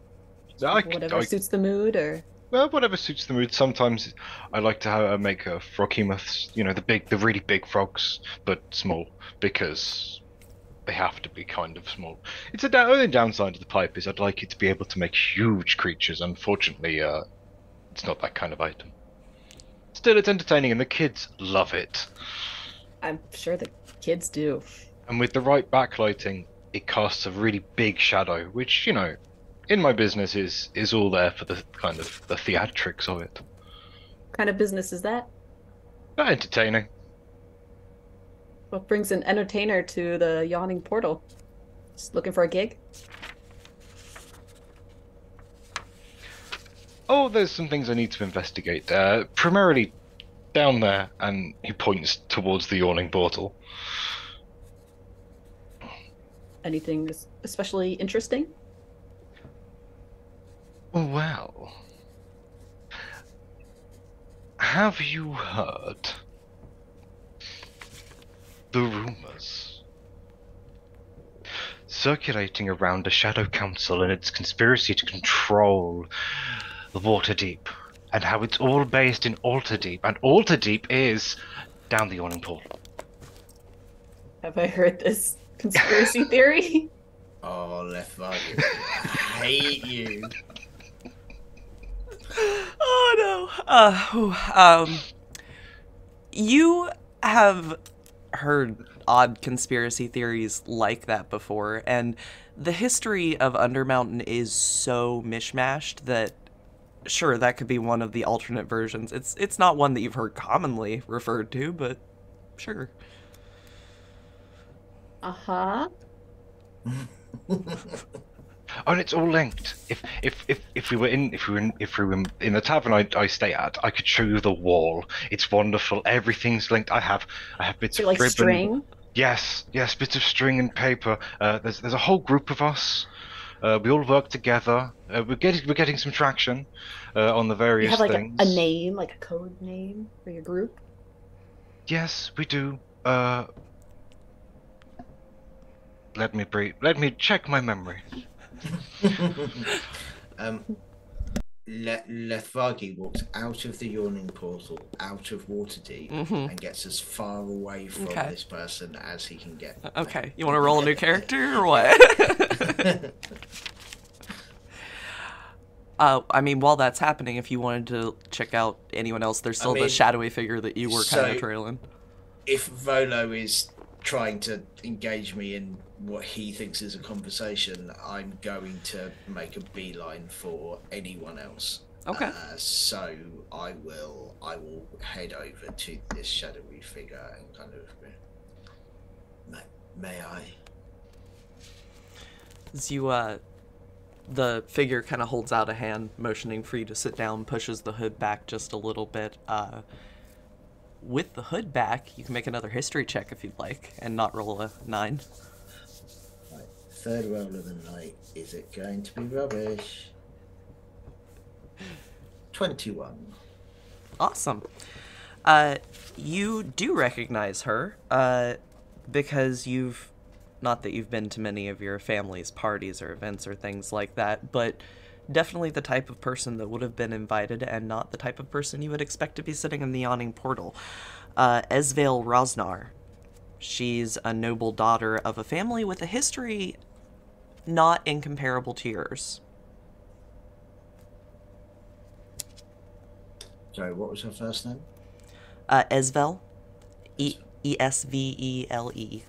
I, whatever I- suits the mood or Well, whatever suits the mood. Sometimes I like to have, uh, make a froghemoths, you know, the big, the really big frogs, but small because they have to be kind of small. It's a da- only downside of the pipe is I'd like it to be able to make huge creatures. Unfortunately, uh, it's not that kind of item. Still, it's entertaining, and the kids love it. I'm sure the kids do. And with the right backlighting, it casts a really big shadow, which you know, in my business is is all there for the kind of the theatrics of it. What kind of business is that? But entertaining. What brings an entertainer to the yawning portal? Just looking for a gig? Oh, there's some things I need to investigate. Uh, primarily down there, and he points towards the yawning portal. Anything especially interesting? Well, have you heard the rumors circulating around the Shadow Council and its conspiracy to control the Waterdeep, and how it's all based in Alterdeep, and Alterdeep is down the yawning portal. Uh, Have I heard this conspiracy theory? Oh, left I hate you. Oh no. Uh, um, you have heard odd conspiracy theories like that before, and the history of Undermountain is so mishmashed that sure that could be one of the alternate versions. It's it's not one that you've heard commonly referred to, but sure. Uh huh. Oh, and it's all linked. If if if, if we were in if we were in, if we were in the tavern I, I stay at, I could show you the wall. It's wonderful. Everything's linked. I have I have bits So of like ribbon. string. Yes, yes, bits of string and paper. Uh, there's there's a whole group of us. Uh, we all work together. Uh, we're getting we're getting some traction uh, on the various. You various have like a, things. a name, like a code name for your group. Yes, we do. Uh, let me breathe. Let me check my memory. um, Le- walks out of the yawning portal, out of Waterdeep, Mhm. and gets as far away from Okay. this person as he can get. Okay, you want to roll a new character or what? uh, I mean, while that's happening, if you wanted to check out anyone else, there's I still the shadowy figure that you were kind of trailing. if Volo is trying to engage me in what he thinks is a conversation, I'm going to make a beeline for anyone else. Okay. Uh, so I will I will head over to this shadowy figure and kind of may, may I? As you, uh, the figure kind of holds out a hand, motioning for you to sit down, pushes the hood back just a little bit. Uh, with the hood back, you can make another history check if you'd like, and not roll a nine. Right, third roll of the night. Is it going to be rubbish? Twenty-one. Awesome. Uh, you do recognize her, uh, because you've, not that you've been to many of your family's parties or events or things like that, but definitely the type of person that would have been invited and not the type of person you would expect to be sitting in the yawning portal. Uh, Esvele Rosznar. She's a noble daughter of a family with a history not incomparable to yours. Sorry, what was her first name? Uh, Esvele. E E S V E L E.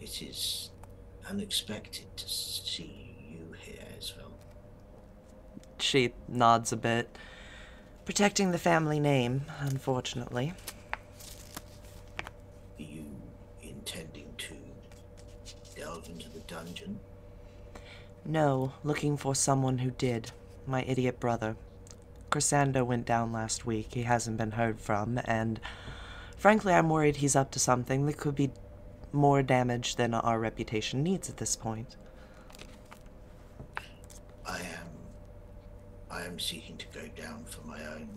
It is unexpected to see you here as well. She nods a bit. Protecting the family name, unfortunately. Are you intending to delve into the dungeon? No, looking for someone who did. My idiot brother. Crescendo went down last week. He hasn't been heard from, and frankly, I'm worried he's up to something that could be more damage than our reputation needs at this point. I am. I am seeking to go down for my own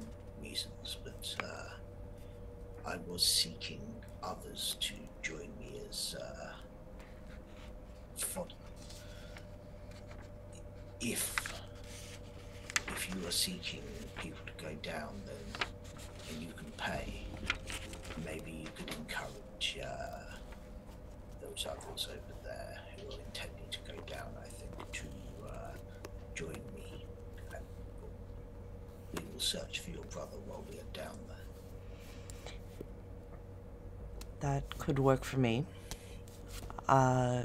reasons, but uh, I was seeking others to join me as uh, fodder. If if you are seeking people to go down, then and you can pay, maybe you could encourage uh, others over there who are intending to go down. I think to uh, join me, and we will search for your brother while we are down there. That could work for me. Uh,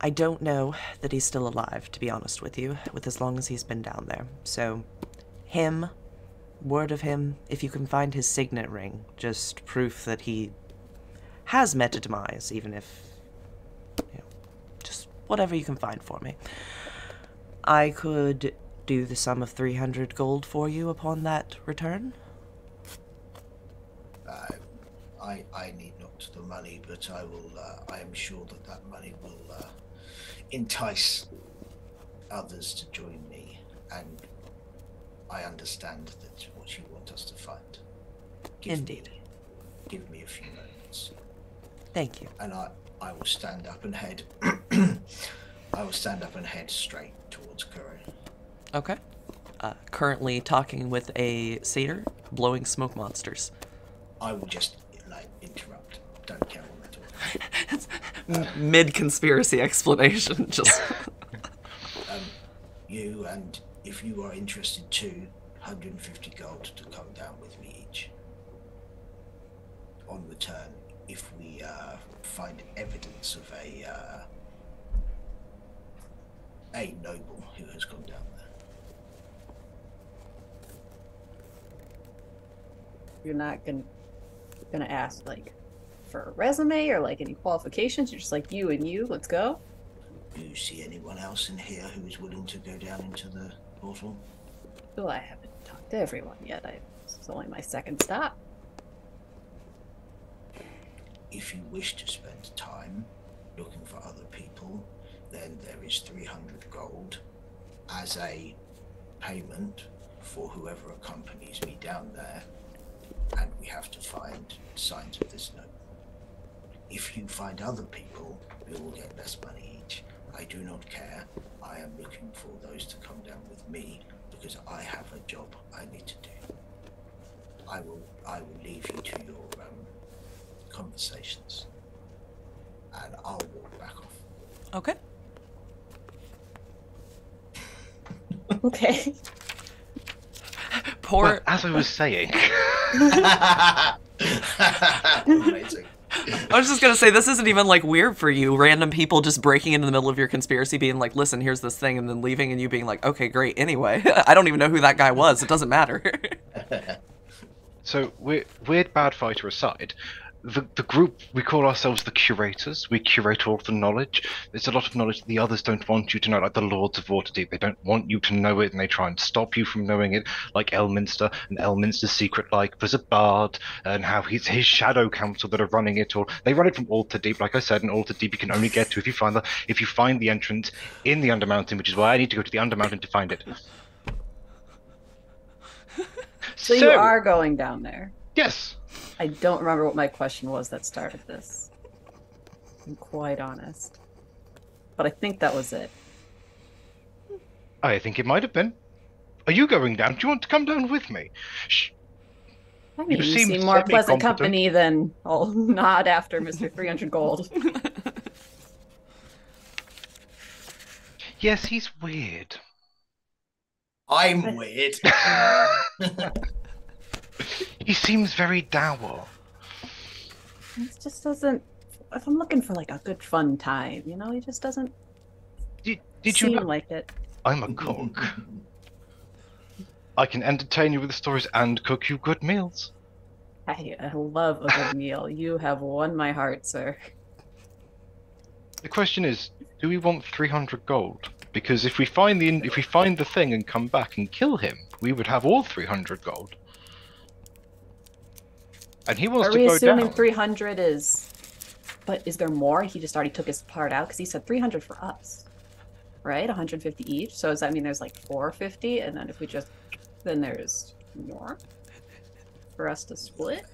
I don't know that he's still alive, to be honest with you, with as long as he's been down there. So, him, word of him, if you can find his signet ring, just proof that he has met a demise, even if, you know, just whatever you can find for me. I could do the sum of 300 gold for you upon that return. Uh, I I need not the money, but I will. Uh, I am sure that that money will uh, entice others to join me, and I understand that what you want us to find. Give Indeed. Me, give me a few moments, Thank you. and I I will stand up and head. I will stand up and head straight towards Kuro. Okay. Uh, currently talking with a satyr, blowing smoke monsters. I will just like interrupt. Don't care what they're talking. Mid conspiracy explanation, just. um, you and if you are interested too, 150 gold to come down with me each. On return, if we uh, find evidence of a uh, a noble who has gone down there. You're not gonna gonna ask like for a resume or like any qualifications. You're just like you and you. Let's go. Do you see anyone else in here who is willing to go down into the portal? Well, I haven't talked to everyone yet. I, it's only my second stop. If you wish to spend time looking for other people, then there is 300 gold as a payment for whoever accompanies me down there, and we have to find signs of this note. If you find other people, we will get less money each. I do not care. I am looking for those to come down with me because I have a job I need to do. I will I will leave you to your conversations, and I'll walk back off. Okay. Okay. Poor. Well, as I was saying, Amazing. I was just gonna say this isn't even like weird for you. Random people just breaking into the middle of your conspiracy, being like, "Listen, here's this thing," and then leaving, and you being like, "Okay, great." Anyway, I don't even know who that guy was. It doesn't matter. so weird, weird bad fighter aside, the the group we call ourselves the curators. We curate all of the knowledge. There's a lot of knowledge the others don't want you to know, like the Lords of Waterdeep. They don't want you to know it, and they try and stop you from knowing it, like Elminster and Elminster's secret, like there's a bard and how he's his shadow council that are running it all. They run it from Altar Deep, like I said, and Altar Deep you can only get to if you find the if you find the entrance in the Undermountain, which is why I need to go to the Undermountain to find it. So, you are going down there. Yes. I don't remember what my question was that started this. I'm quite honest. But I think that was it. I think it might have been. Are you going down? Do you want to come down with me? Shh. I mean, you, seem seem more pleasant company than I'll nod after Mr. 300 Gold. Yes, he's weird. I'm weird. He seems very dour. It just doesn't. If I'm looking for like a good fun time, you know, he just doesn't Did, did you like it. I'm a cook? I can entertain you with stories and cook you good meals. I, I love a good meal. You have won my heart, sir. The question is, do we want 300 gold? Because if we find the if we find the thing and come back and kill him, we would have all 300 gold. And he wants Are to we go assuming down. 300 is. But is there more? He just already took his part out because he said 300 for us, right? 150 each. So does that mean there's like 450? And then if we just. Then there's more for us to split?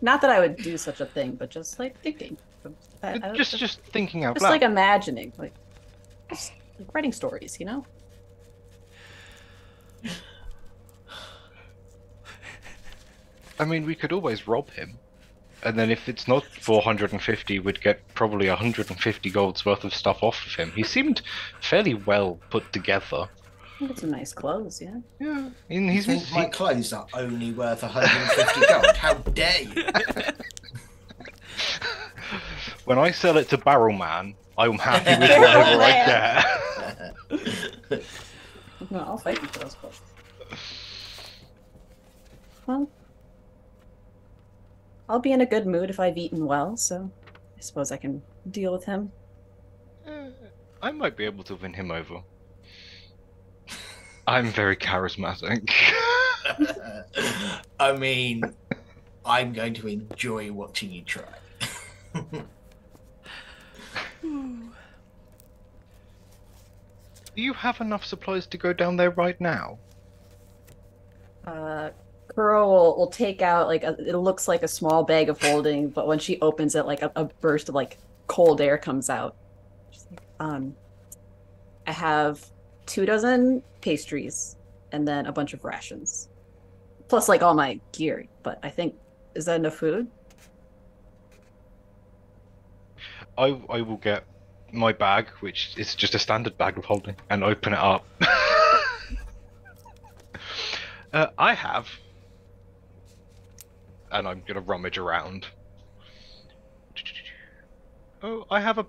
Not that I would do such a thing, but just like thinking. I- I- Just just thinking out just loud. like imagining, like, just like writing stories, you know? I mean, we could always rob him. And then if it's not 450, we'd get probably 150 gold's worth of stuff off of him. He seemed fairly well put together. I think it's some nice clothes, yeah. Yeah, and You he's think he- my clothes are only worth 150 gold? How dare you? when I sell it to Barrelman, I'm happy with whatever I get. No, I'll fight you for those clothes. Well, I'll be in a good mood if I've eaten well, so I suppose I can deal with him. Eh, I might be able to win him over. I'm very charismatic. I mean, I'm going to enjoy watching you try. Do you have enough supplies to go down there right now? Uh, Kuro will, will take out like a, it looks like a small bag of holding, but when she opens it, like a, a burst of like cold air comes out. Um, I have two dozen pastries and then a bunch of rations, plus like all my gear. But I think is that enough food? I I will get my bag, which is just a standard bag of holding, and open it up. uh, I have, and I'm gonna rummage around. Oh, I have a,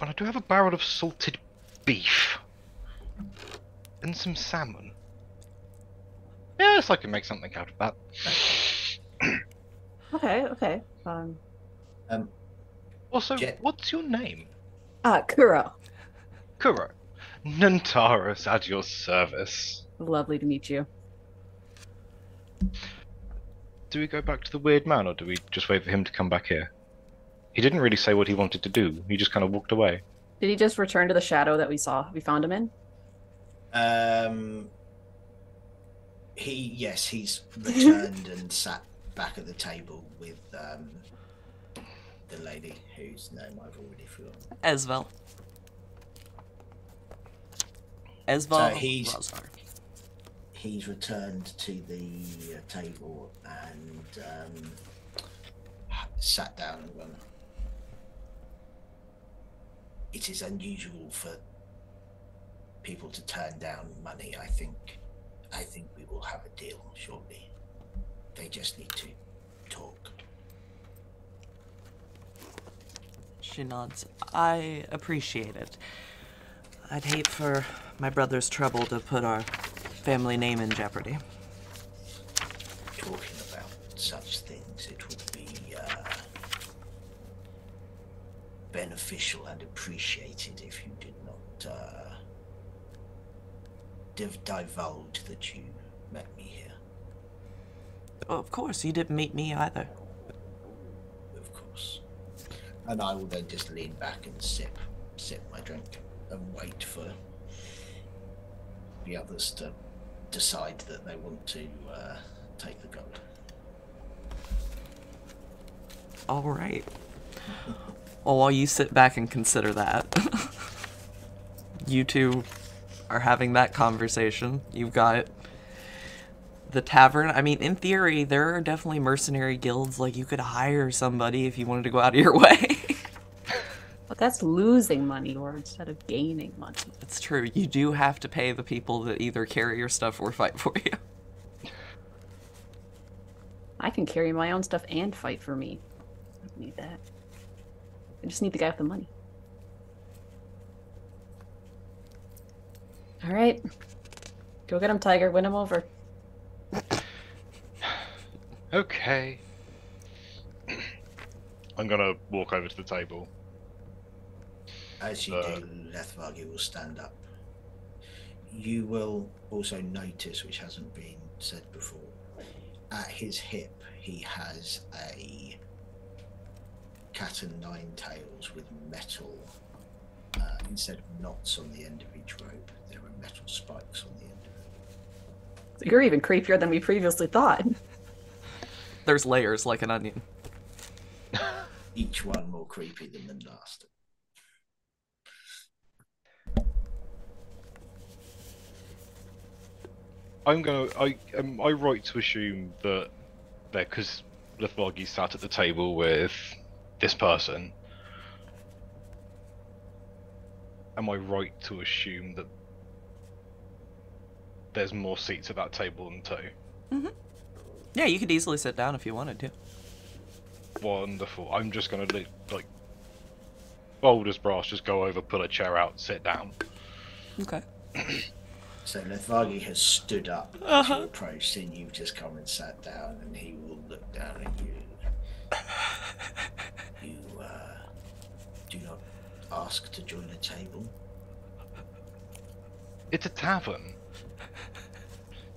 and I do have a barrel of salted beef and some salmon. Yes, I can make something out of that. Okay, okay. Um, Um, Also, Jet- what's your name? uh, Kuro. Kuro. Nantaris at your service. Lovely to meet you. Do we go back to the weird man, or do we just wait for him to come back here? He didn't really say what he wanted to do. He just kind of walked away. Did he just return to the shadow that we saw? We found him in. Um, he yes, he's returned and sat back at the table with um, the lady whose name I've already forgotten. Esvele. Esvele So he's- Razar. He's returned to the uh, table and um, sat down and. It is unusual for people to turn down money. I think, I think we will have a deal shortly. They just need to talk. She nods. I appreciate it. I'd hate for my brother's trouble to put our family name in jeopardy. talking about such things, it would be uh, beneficial and appreciated if you did not uh, div- divulge that you met me here. Oh, of course, you didn't meet me either. Of course. And I will then just lean back and sip, sip my drink, and wait for the others to decide that they want to uh, take the gold. All right. Well, while you sit back and consider that, you two are having that conversation. You've got the tavern. I mean, in theory, there are definitely mercenary guilds. Like, you could hire somebody if you wanted to go out of your way. But that's losing money or instead of gaining money. It's true. You do have to pay the people that either carry your stuff or fight for you. I can carry my own stuff and fight for me. I don't need that. I just need the guy with the money. All right. Go get him, Tiger. Win him over. Okay. I'm gonna walk over to the table. As you Uh, do, Lethvargi will stand up. You will also notice, which hasn't been said before, at his hip he has a cat and nine tails with metal. Uh, instead of knots on the end of each rope, there are metal spikes on the end of it. You're even creepier than we previously thought. There's layers like an onion. Each one more creepy than the last. I'm gonna. I am I right to assume that there, because Lethvargi sat at the table with this person. Am I right to assume that there's more seats at that table than two? Mhm. Yeah, you could easily sit down if you wanted to. Wonderful. I'm just gonna li- like bold as brass. Just go over, pull a chair out, sit down. Okay. So Lethvargi has stood up as you approach, and you've just come and sat down, and he will look down at you. You uh, do not ask to join a table. It's a tavern.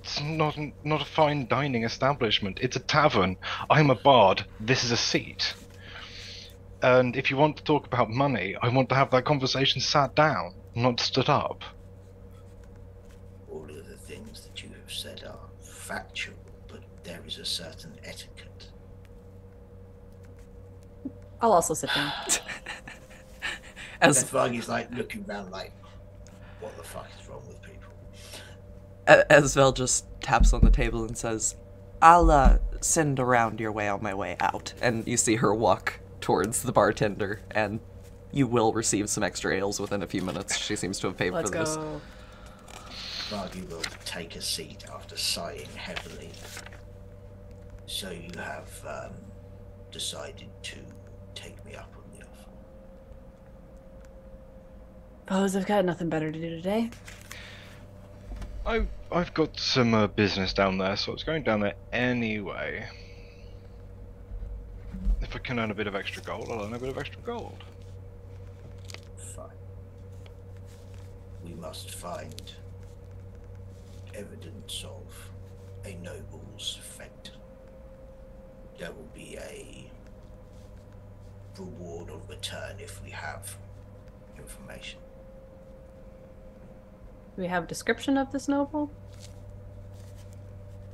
It's not not a fine dining establishment. It's a tavern. I'm a bard. This is a seat. And if you want to talk about money, I want to have that conversation sat down, not stood up. All of the things that you have said are factual, but there is a certain etiquette. I'll also sit down. As Lethvargi's like looking around, like, what the fuck is wrong with people? A- Esvele just taps on the table and says, I'll uh, send around your way on my way out. And you see her walk towards the bartender and you will receive some extra ales within a few minutes. She seems to have paid Let's for this. go. Vargy will take a seat after sighing heavily. So you have um, decided to take me up on the offer. Suppose I've got nothing better to do today. I I've got some uh, business down there, so I was going down there anyway. If I can earn a bit of extra gold, I'll earn a bit of extra gold. Fine. We must find evidence of a noble's fate. There will be a reward or return if we have information. Do we have a description of this noble?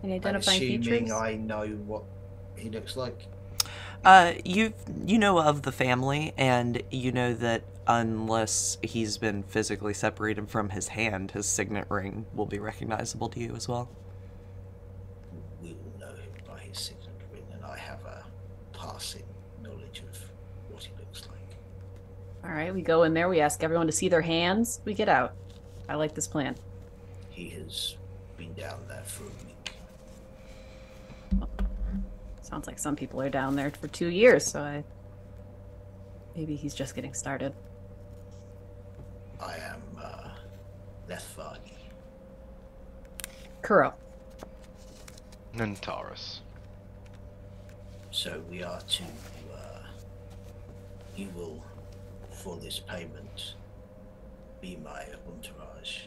Any I'm identifying assuming features? I know what he looks like. Uh, you you know of the family, and you know that unless he's been physically separated from his hand, his signet ring will be recognizable to you as well. We will know him by his signet ring, and I have a passing knowledge of what he looks like. All right, we go in there. We ask everyone to see their hands. We get out. I like this plan. He has been down there for a week. Sounds like some people are down there for two years, so I. Maybe he's just getting started. I am uh, Lethvargi. Kuro. Nantaris. So we are to. Uh, you will, for this payment, be my entourage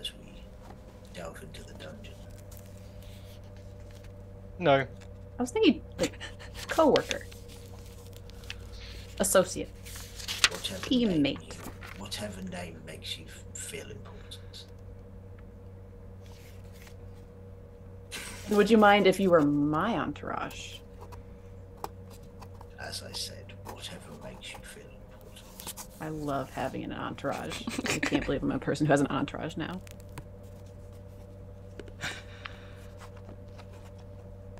as we delve into the dungeon. No, I was thinking like co-worker, associate. Whatever Teammate. name you- whatever name makes you feel important. Would you mind if you were my entourage? As I said, whatever makes you feel important. I love having an entourage. I can't believe I'm a person who has an entourage now.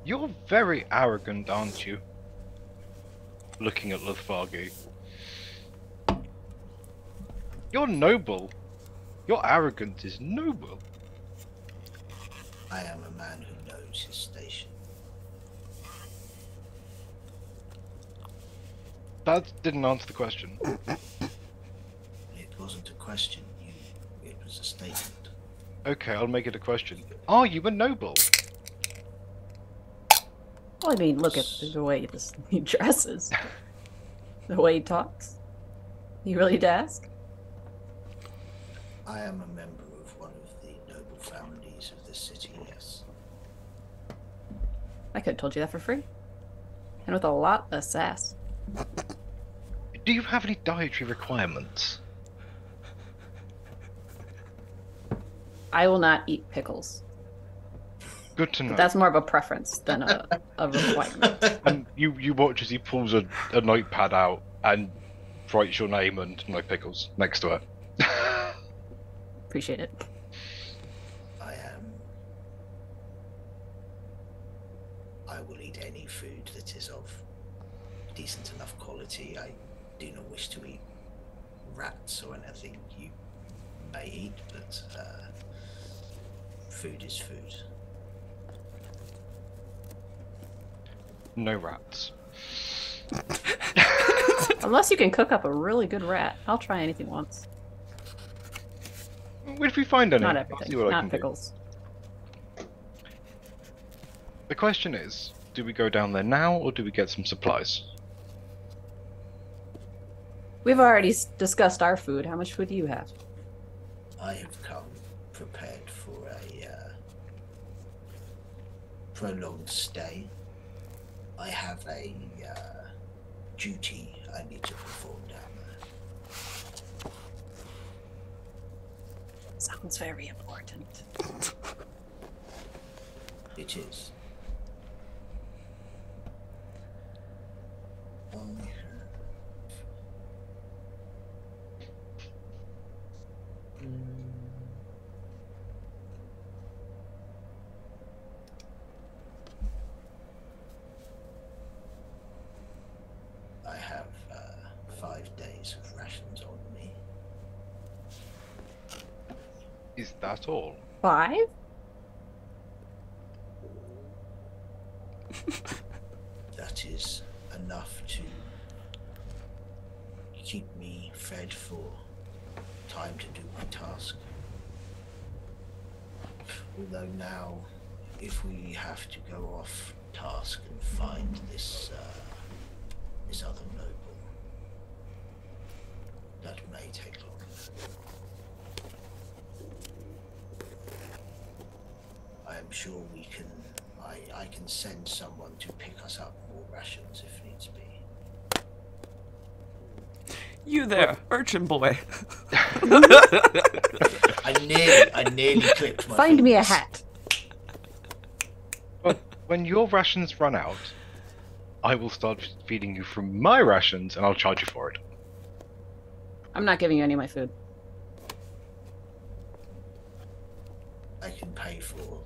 You're very arrogant, aren't you? Looking at Lethvargi. You're noble. Your arrogance is noble. I am a man who knows his station. That didn't answer the question. It wasn't a question. You, it was a statement. Okay, I'll make it a question. Are you a noble? Well, I mean, look at the way this, he dresses, the way he talks. You really to ask? I am a member of one of the noble families of this city. Yes. I could have told you that for free, and with a lot of sass. Do you have any dietary requirements? I will not eat pickles. Good to know. But that's more of a preference than a, a requirement. And you, you watch as he pulls a, a notepad out and writes your name and no pickles next to it. Appreciate it. I am. I will eat any food that is of decent enough quality. I do not wish to eat rats or anything you may eat, but uh, food is food. No rats. Unless you can cook up a really good rat, I'll try anything once. If we find any, Not I'll see everything. what I Not can do. pickles. The question is, do we go down there now or do we get some supplies? We've already discussed our food. How much food do you have? I have come prepared for a uh, prolonged stay. I have a uh, duty I need to perform down there. Sounds very important. It is. I have. Mm. I have uh, five days of rations on me. Is that all? Five? That is enough to keep me fed for time to do my task. Although now, if we have to go off task and find this uh, this other noble, that may take longer. I am sure we can. I, I can send someone to pick us up more rations if needs be. You there, urchin boy. I nearly, I nearly clicked my. Find me a hat. Well, when your rations run out, I will start feeding you from my rations, and I'll charge you for it. I'm not giving you any of my food. I can pay for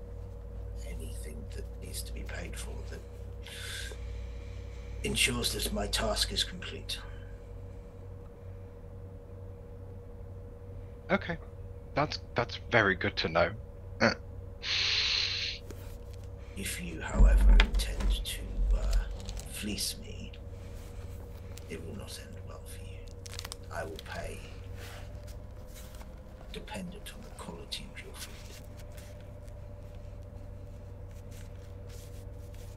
anything that needs to be paid for that ensures that my task is complete. Okay, that's that's very good to know. Uh, If you, however, intend to uh, fleece me, it will not end well for you. I will pay dependent on the quality of your food.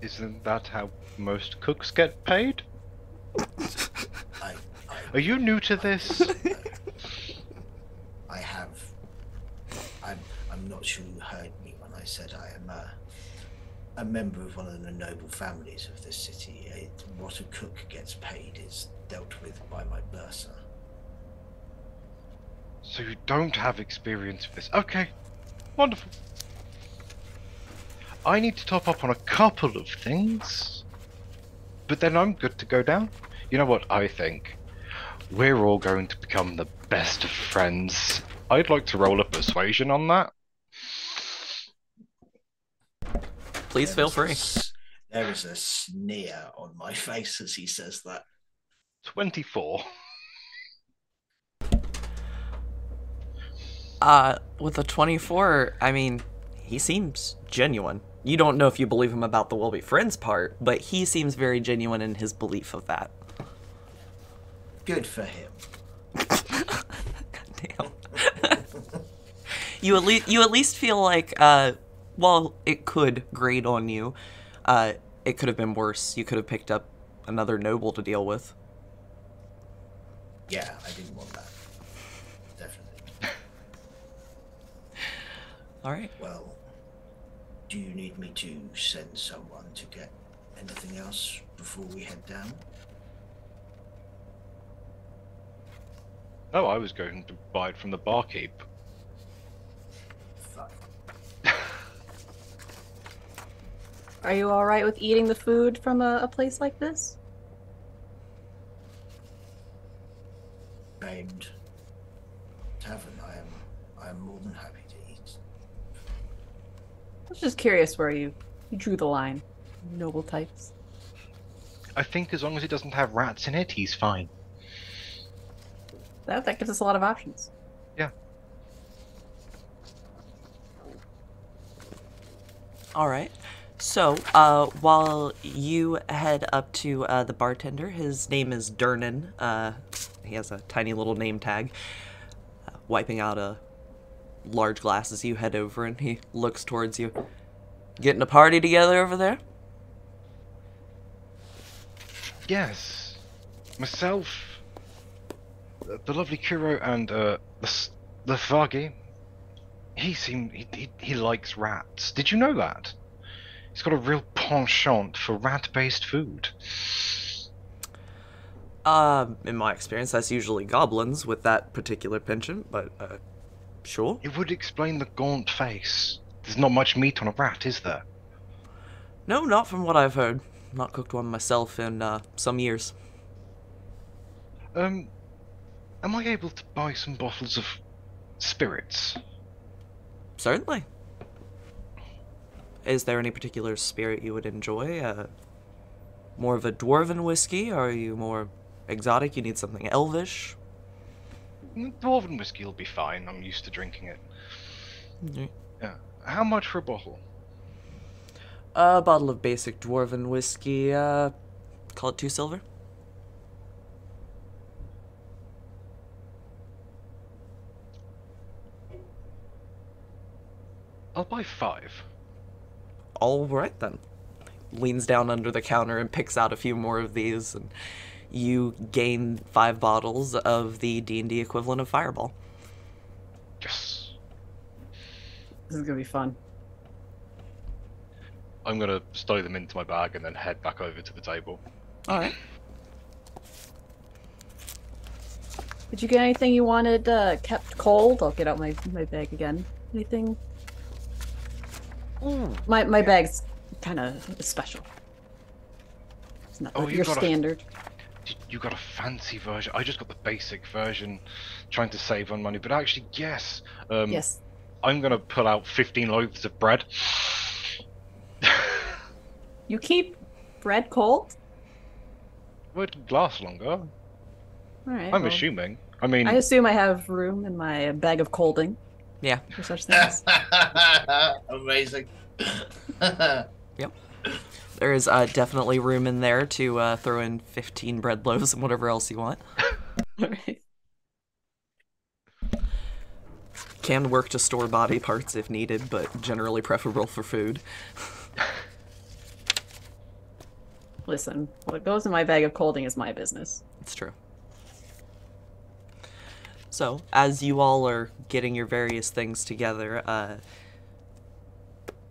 Isn't that how most cooks get paid? I, I, Are you new to this? I have. I'm. I'm not sure you heard me when I said I am a, a member of one of the noble families of this city. It, what a cook gets paid is dealt with by my bursar. so you don't have experience with this. Okay, wonderful. I need to top up on a couple of things, but then I'm good to go down. You know what I think? We're all going to become the best of friends. I'd like to roll a persuasion on that. Please There feel is a free. There is a sneer on my face as he says that. 24. Uh, with a 24, I mean, he seems genuine. You don't know if you believe him about the we'll be friends part, but he seems very genuine in his belief of that. Good for him. Damn. you at least you at least feel like uh well it could grade on you. Uh it could have been worse. You could have picked up another noble to deal with. Yeah, I didn't want that. Definitely. All right. Well, do you need me to send someone to get anything else before we head down? Oh, I was going to buy it from the barkeep. Fuck. Are you all right with eating the food from a, a place like this? Named tavern. I am. I am more than happy to eat. I was just curious where you, you drew the line. Noble types. I think as long as it doesn't have rats in it, he's fine. That, that gives us a lot of options. Yeah. All right. So, uh, while you head up to uh, the bartender, his name is Durnan. Uh, he has a tiny little name tag. Uh, wiping out a large glasses, you head over, and he looks towards you. Getting a party together over there? Yes. Myself, the, lovely Kuro, and uh, the, the Vagi. He seemed. He, he, he likes rats. Did you know that? He's got a real penchant for rat based food. Um, in my experience, that's usually goblins with that particular penchant, but, uh, sure. It would explain the gaunt face. There's not much meat on a rat, is there? No, not from what I've heard. Not cooked one myself in, uh, some years. Um, am I able to buy some bottles of spirits? Certainly. Is there any particular spirit you would enjoy? Uh, more of a dwarven whiskey, or are you more exotic? You need something elvish? Mm, Dwarven whiskey will be fine. I'm used to drinking it. Okay. Yeah. How much for a bottle? A bottle of basic dwarven whiskey. Uh, call it two silver. I'll buy five. All right then. Leans down under the counter and picks out a few more of these, and you gain five bottles of the D and D equivalent of Fireball. Yes. This is gonna be fun. I'm gonna stow them into my bag and then head back over to the table. All right. Did you get anything you wanted uh, kept cold? I'll get out my, my bag again. Anything? My my bag's kind of special. It's not Oh, like you your got a- standard. Did- You got a fancy version. I just got the basic version, trying to save on money. But actually, yes. Um, yes. I'm gonna pull out 15 loaves of bread. You keep bread cold? Would last longer. All right. I'm well, assuming. I mean, I assume I have room in my bag of colding Yeah. for such things. Amazing. There is uh, definitely room in there to uh, throw in 15 bread loaves and whatever else you want. All right. Can work to store body parts if needed, but generally preferable for food. Listen, what goes in my bag of colding is my business. It's true. So, as you all are getting your various things together, uh,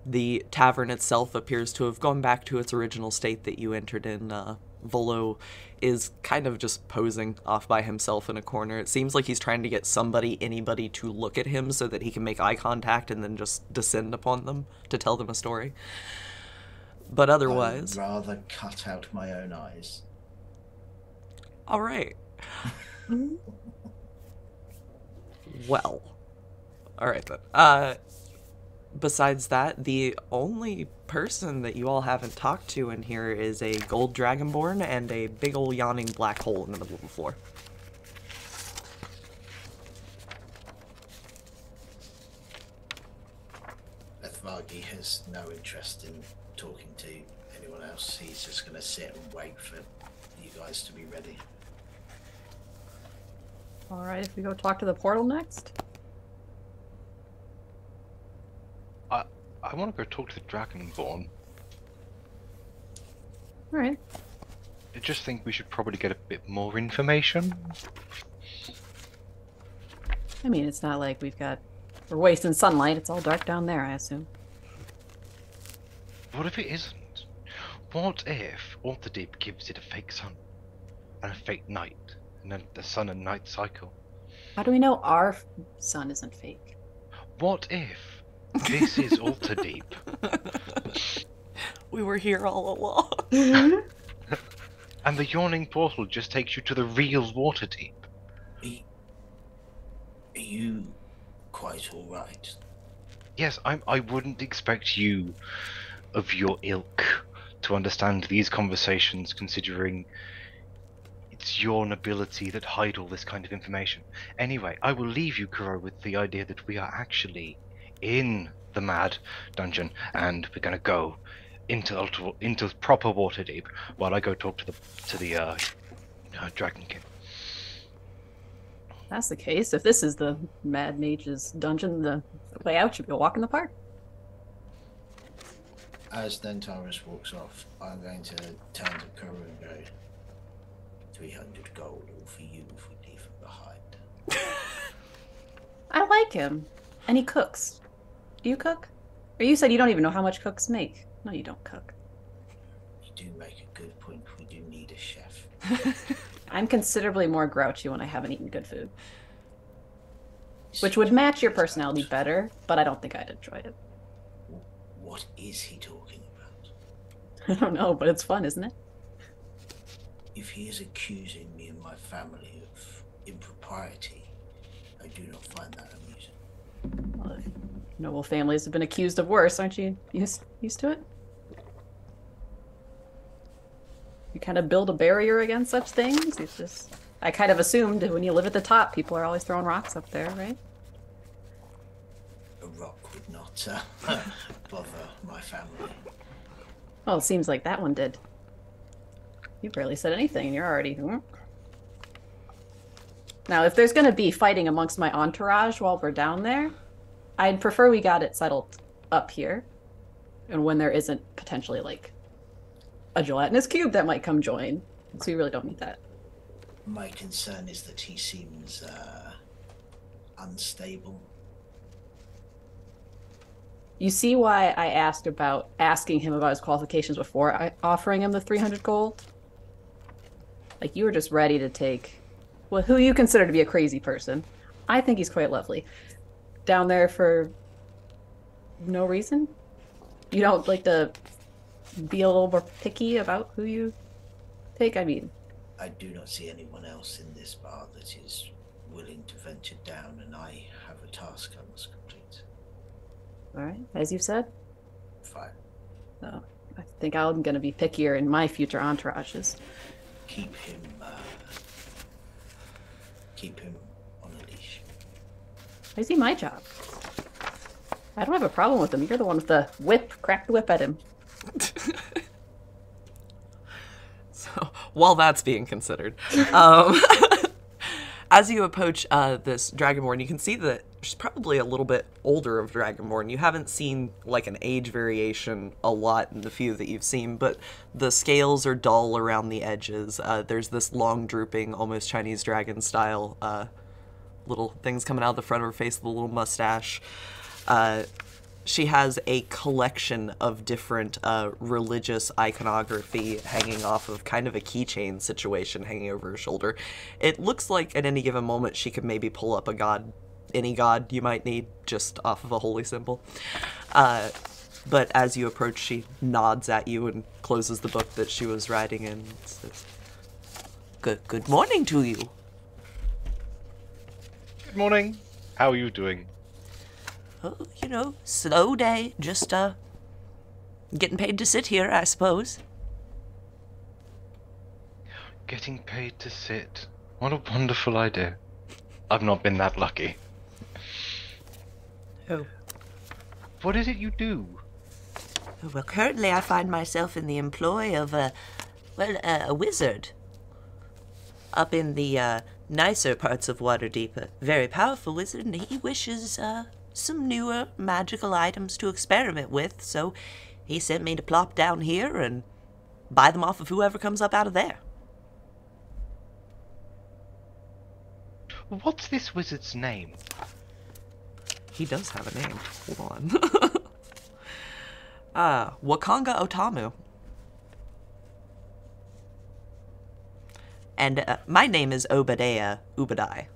the tavern itself appears to have gone back to its original state that you entered in. Uh, Volo is kind of just posing off by himself in a corner. It seems like he's trying to get somebody, anybody, to look at him so that he can make eye contact and then just descend upon them to tell them a story. But otherwise, I'd rather cut out my own eyes. all right. Well, all right then. Uh, besides that, the only person that you all haven't talked to in here is a gold dragonborn and a big ol' yawning black hole in the middle of the floor. Lethvargi has no interest in talking to anyone else. He's just going to sit and wait for you guys to be ready. All right, if we go talk to the portal next. I want to go talk to the Dragonborn. All right. I just think we should probably get a bit more information. I mean, it's not like we've got we're wasting sunlight. It's all dark down there, I assume. What if it isn't? What if Orthodeep gives it a fake sun and a fake night, and then the sun and night cycle? How do we know our sun isn't fake? What if this is Orthodeep? We were here all along. Mm-hmm. And the yawning portal just takes you to the real Waterdeep. Are you, are you quite all right? Yes, I'm, I wouldn't expect you of your ilk to understand these conversations, considering it's your nobility that hide all this kind of information. Anyway, I will leave you, Kuro, with the idea that we are actually in the mad dungeon, and we're gonna go into ultra, into proper Waterdeep while I go talk to the to the uh, uh, Dragon King. That's the case. If this is the Mad Mage's dungeon, the the way out should be a walk in the park. As then Dentaris walks off, I'm going to turn to Kuro and go, 300 gold all for you if we leave him behind. I like him, and he cooks. Do you cook? Or you said you don't even know how much cooks make. No, you don't cook. You do make a good point. We do need a chef. I'm considerably more grouchy when I haven't eaten good food, which would match your personality better, but I don't think I'd enjoy it. What is he talking about? I don't know, but it's fun, isn't it? If he is accusing me and my family of impropriety, I do not find that amusing. Well, if noble families have been accused of worse, aren't you used used to it? You kind of build a barrier against such things. It's just. I kind of assumed when you live at the top, people are always throwing rocks up there, right? A rock would not uh, bother my family. Well, it seems like that one did. You barely said anything, and you're already. hmm. Now, if there's going to be fighting amongst my entourage while we're down there, I'd prefer we got it settled up here. And when there isn't potentially like a gelatinous cube that might come join. So you really don't need that. My concern is that he seems uh, unstable. You see why I asked about asking him about his qualifications before I, offering him the 300 gold? Like, you were just ready to take, well, who you consider to be a crazy person. I think he's quite lovely. Down there for no reason? You don't like to be a little more picky about who you take? I mean, I do not see anyone else in this bar that is willing to venture down, and I have a task I must complete. all right, as you said. Fine. So I think I'm going to be pickier in my future entourages. Keep him. Uh, keep him on a leash. I see my job. I don't have a problem with him. You're the one with the whip. Crack the whip at him. So while that's being considered, um, as you approach uh, this Dragonborn, you can see that she's probably a little bit older of Dragonborn. You haven't seen like an age variation a lot in the few that you've seen, but the scales are dull around the edges. Uh, there's this long, drooping, almost Chinese dragon style uh, little things coming out of the front of her face, the little mustache. Uh, she has a collection of different uh, religious iconography hanging off of kind of a keychain situation hanging over her shoulder. It looks like at any given moment she could maybe pull up a god, any god you might need, just off of a holy symbol. Uh, but as you approach, she nods at you and closes the book that she was writing in. and says, "Good, good morning to you." Good morning. How are you doing? Oh, you know, slow day. Just uh, getting paid to sit here, I suppose. Getting paid to sit. What a wonderful idea. I've not been that lucky. Oh. What is it you do? Well, currently I find myself in the employ of a, well, a, a wizard. Up in the uh, nicer parts of Waterdeep, a very powerful wizard, and he wishes uh, some newer magical items to experiment with, so he sent me to plop down here and buy them off of whoever comes up out of there. What's this wizard's name? He does have a name. Hold on. uh, Wakanga O'tamu. And uh, my name is Obaya Uday.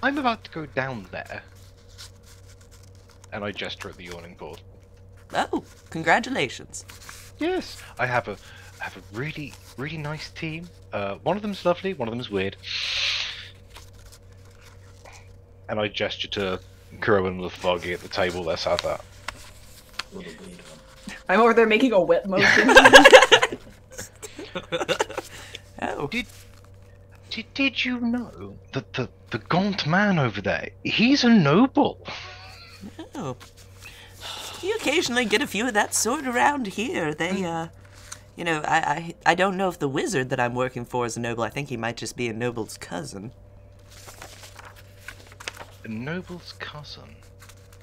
I'm about to go down there. And I gesture at the yawning board. Oh, congratulations. Yes, I have a I have a really really nice team. Uh, one of them's lovely, one of them's weird. And I gesture to Kuro and Lafoggy at the table they're sat at. What a weird one. I'm over there making a whip motion. Oh, Did, did did you know that the the gaunt man over there, he's a noble? oh. You occasionally get a few of that sort around here. They, uh, you know, I, I, I don't know if the wizard that I'm working for is a noble. I think he might just be a noble's cousin. A noble's cousin.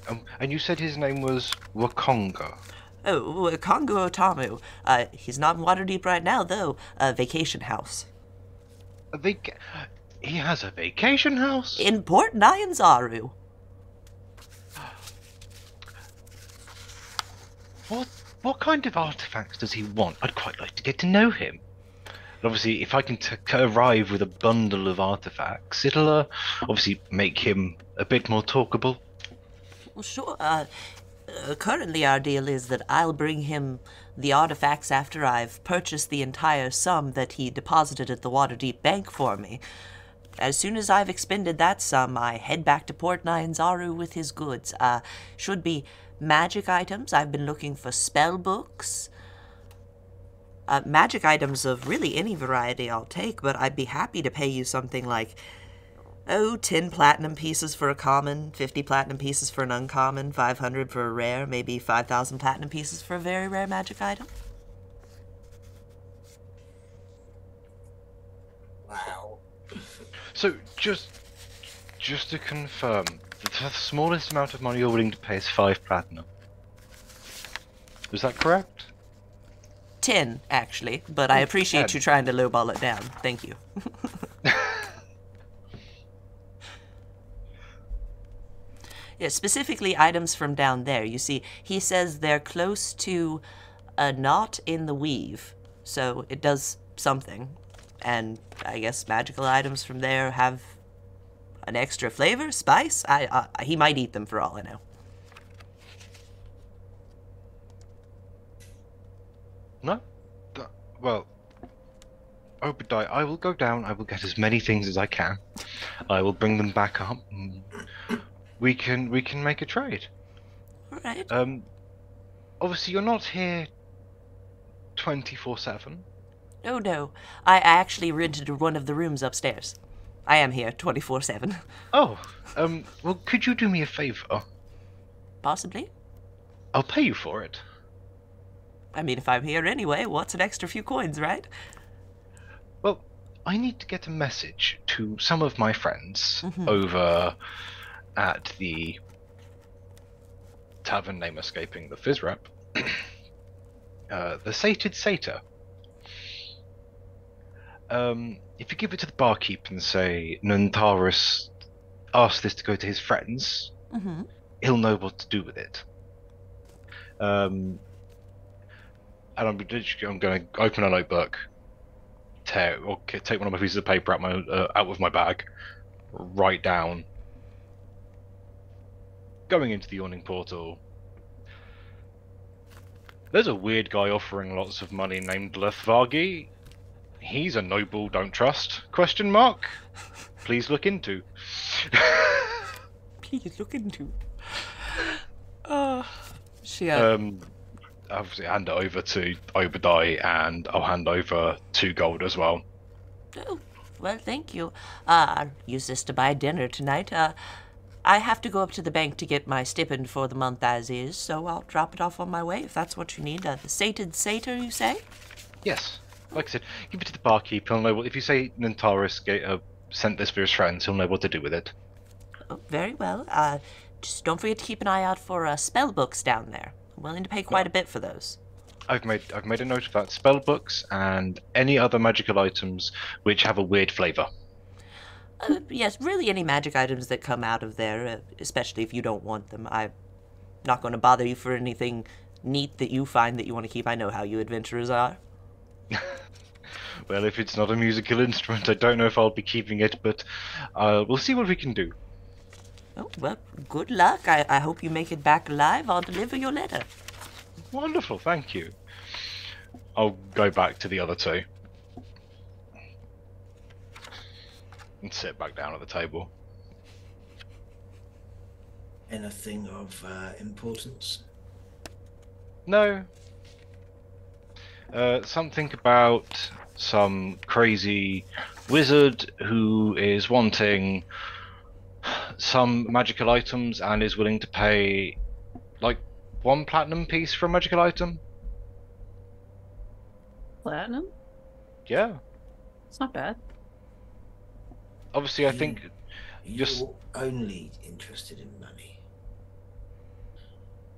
Um, and you said his name was Wakanga. Oh, uh, Kongo O'tamu. Uh, he's not in Waterdeep right now, though. A vacation house. A vac- he has a vacation house. In Port Nyanzaru. What what kind of artifacts does he want? I'd quite like to get to know him. And obviously, if I can t- arrive with a bundle of artifacts, it'll uh, obviously make him a bit more talkable. Well, sure. Uh, uh, currently, our deal is that I'll bring him the artifacts after I've purchased the entire sum that he deposited at the Waterdeep Bank for me. As soon as I've expended that sum, I head back to Port Nyanzaru with his goods. Uh, should be magic items. I've been looking for spell books. Uh, magic items of really any variety I'll take, but I'd be happy to pay you something like, oh, 10 platinum pieces for a common, 50 platinum pieces for an uncommon, 500 for a rare, maybe 5,000 platinum pieces for a very rare magic item. Wow. So just just to confirm, the smallest amount of money you're willing to pay is five platinum. Is that correct? 10, actually, but I Oh, appreciate 10. you trying to lowball it down. Thank you. yeah, specifically items from down there. You see, he says they're close to a knot in the weave, so it does something. And I guess magical items from there have an extra flavor, spice. I, uh, he might eat them for all I know. No? Well, Obaya, I will go down, I will get as many things as I can. I will bring them back up. We can we can make a trade. All right. Um obviously you're not here 24/7. No, no. I I actually rented one of the rooms upstairs. I am here 24 7. Oh, um well could you do me a favor? Possibly. I'll pay you for it. I mean, if I'm here anyway, what's an extra few coins, right? Well, I need to get a message to some of my friends Mhm. over at the tavern name escaping the fizz rep. uh, the Sated Satyr. Um, if you give it to the barkeep and say Nantaris asked this to go to his friends, Mm-hmm. he'll know what to do with it. Um, and I'm, I'm going to open a notebook, tear or take one of my pieces of paper out my uh, out of my bag, write down. Going into the yawning portal. There's a weird guy offering lots of money named Lethvargi. He's a noble don't trust? Question mark. Please look into. Please look into. Uh, she, uh, um, obviously hand it over to Obaya, and I'll hand over two gold as well. oh, well, thank you. Uh, I'll use this to buy dinner tonight. Uh, I have to go up to the bank to get my stipend for the month as is, so I'll drop it off on my way if that's what you need. Uh, the sated satyr, you say? Yes, like I said, give it to the barkeep. He'll know what. If you say Nantaris ga- uh, sent this for his friends, he'll know what to do with it. Oh, very well. Uh, just don't forget to keep an eye out for uh, spell books down there. I'm willing to pay quite a bit for those. I've made I've made a note of that. Spell books and any other magical items which have a weird flavour. Uh, yes, really any magic items that come out of there, uh, especially if you don't want them. I'm not going to bother you for anything neat that you find that you want to keep. I know how you adventurers are. Well, if it's not a musical instrument, I don't know if I'll be keeping it, but uh, we'll see what we can do. Oh, well, good luck. I, I hope you make it back alive. I'll deliver your letter. Wonderful, thank you. I'll go back to the other two. And sit back down at the table. Anything of uh, importance? No. Uh, something about some crazy wizard who is wanting some magical items and is willing to pay like one platinum piece for a magical item. Platinum? Yeah. It's not bad. Obviously, I You- think You're Just- only interested in money.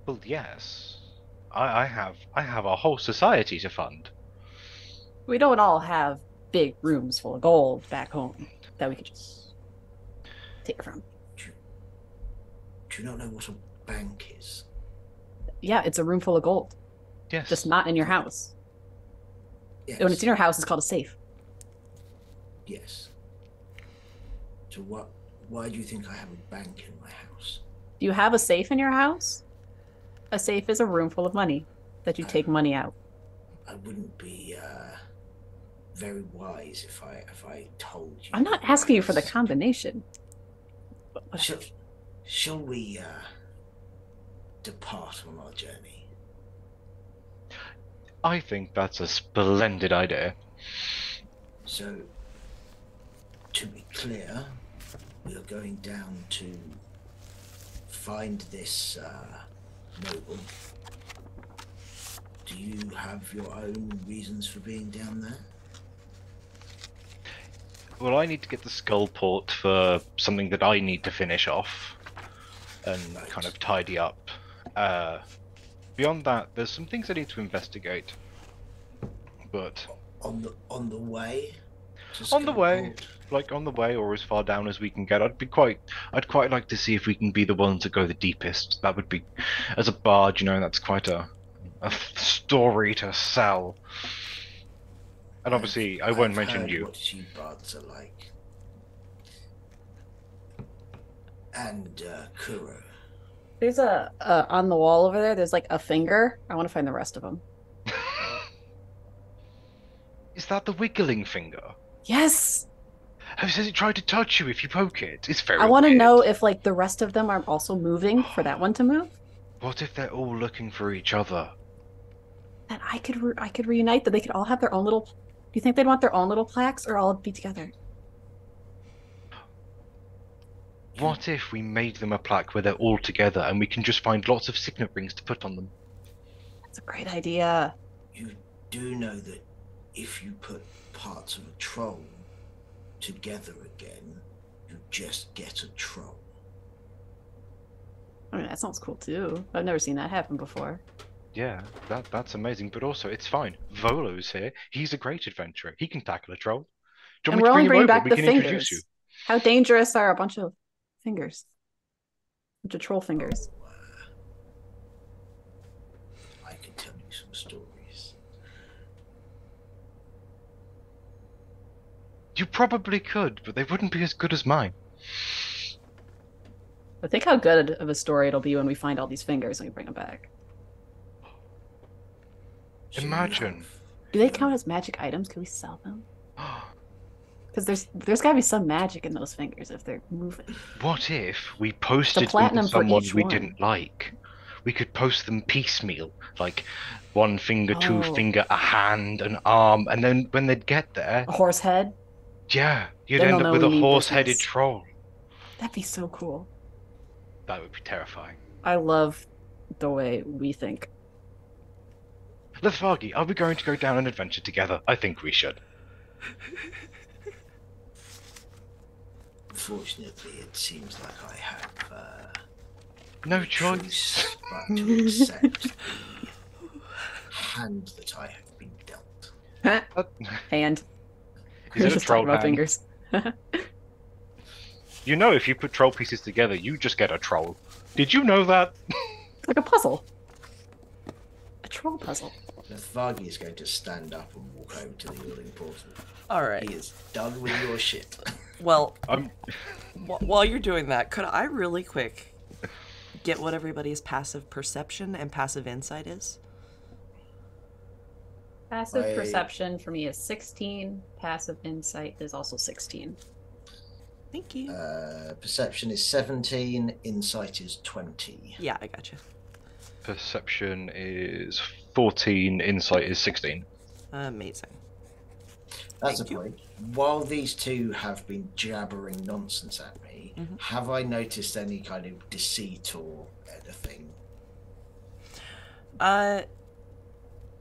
Well, yes. I, I have I have a whole society to fund. We don't all have big rooms full of gold back home that we could just take from. Do you not know what a bank is? Yeah, it's a room full of gold, Yes. just not in your house. Yes. When it's in your house, it's called a safe. Yes. So what? Why do you think I have a bank in my house? Do you have a safe in your house? A safe is a room full of money that you take money out. I wouldn't be uh, very wise if I if I told you. I'm not asking you for the combination. Shall, shall we? Uh, depart on our journey. I think that's a splendid idea. So, to be clear, we are going down to find this uh, noble. Do you have your own reasons for being down there? Well, I need to get the Skullport for something that I need to finish off and Right. kind of tidy up. Uh, beyond that, there's some things I need to investigate. But On the on the way. on the way, Skullport? Like on the way or as far down as we can get, I'd be quite, I'd quite like to see if we can be the ones that go the deepest. That would be, as a bard, you know, that's quite a, a story to sell. And obviously, I I've- won't I've mention heard you. What you bards are like. And uh, Kuro. There's a uh, on the wall over there. There's like a finger. I want to find the rest of them. Is that the wiggling finger? Yes, How says it tried to touch you if you poke it? It's very. I want to know if like the rest of them are also moving for that one to move. What if they're all looking for each other? And I could re- I could reunite them. They could all have their own little. Do you think they'd want their own little plaques or all be together? What if we made them a plaque where they're all together and we can just find lots of signet rings to put on them? That's a great idea. You do know that if you put parts of a troll together again, you just get a troll. I mean, that sounds cool too. I've never seen that happen before. Yeah, that that's amazing. But also, it's fine. Volo's here. He's a great adventurer. He can tackle a troll. Do you And we're only bringing back We the can fingers. introduce you. How dangerous are a bunch of fingers? A bunch of troll fingers. Oh, uh, I can tell you some stories. You probably could, but they wouldn't be as good as mine. But think how good of a story it'll be when we find all these fingers and we bring them back. Imagine. Do they count as magic items? Can we sell them? Because there's there's got to be some magic in those fingers if they're moving. What if we posted them platinum to someone we one. didn't like? We could post them piecemeal, like one finger, two oh. finger, a hand, an arm, and then when they'd get there, A horse head? Yeah, you'd Then end up with a horse-headed troll. That'd be so cool. That would be terrifying. I love the way we think. Lethvargi, are we going to go down an adventure together? I think we should. Unfortunately, it seems like I have uh, No no choice. but to accept the hand that I have been dealt. Hand. Is We're it a just troll talking about hand? fingers. You know, if you put troll pieces together, you just get a troll. Did you know that? It's like a puzzle. A troll puzzle. Vargi is going to stand up and walk over to the healing portal. All right. He is done with your shit. Well, I'm. wh- while you're doing that, could I really quick get what everybody's passive perception and passive insight is? Passive I- perception for me is 16. Passive insight is also 16. Thank you. Uh, perception is 17, insight is 20. yeah, I got you. Perception is 14, insight is 16. Amazing. That's Thank a you. point. While these two have been jabbering nonsense at me, Mhm. have I noticed any kind of deceit or anything? Uh,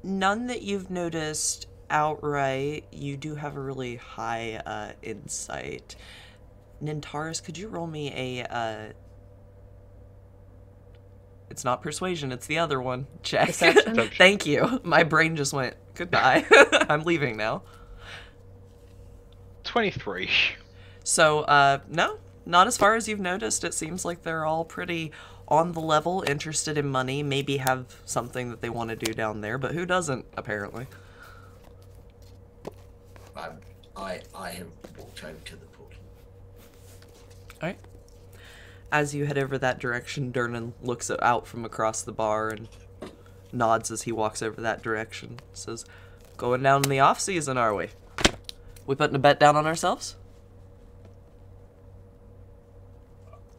none that you've noticed outright. You do have a really high uh, insight. Nantaris, could you roll me a? Uh, it's not persuasion. It's the other one. Check. Perception? Perception. Thank you. My brain just went goodbye. I'm leaving now. 23. So, uh, no, not as far as you've noticed. It seems like they're all pretty on the level, interested in money, maybe have something that they want to do down there, but who doesn't, apparently? I, I, I have walked over to the portal. Alright. As you head over that direction, Durnan looks out from across the bar and nods as he walks over that direction. Says, Going down in the off season, are we? We putting a bet down on ourselves?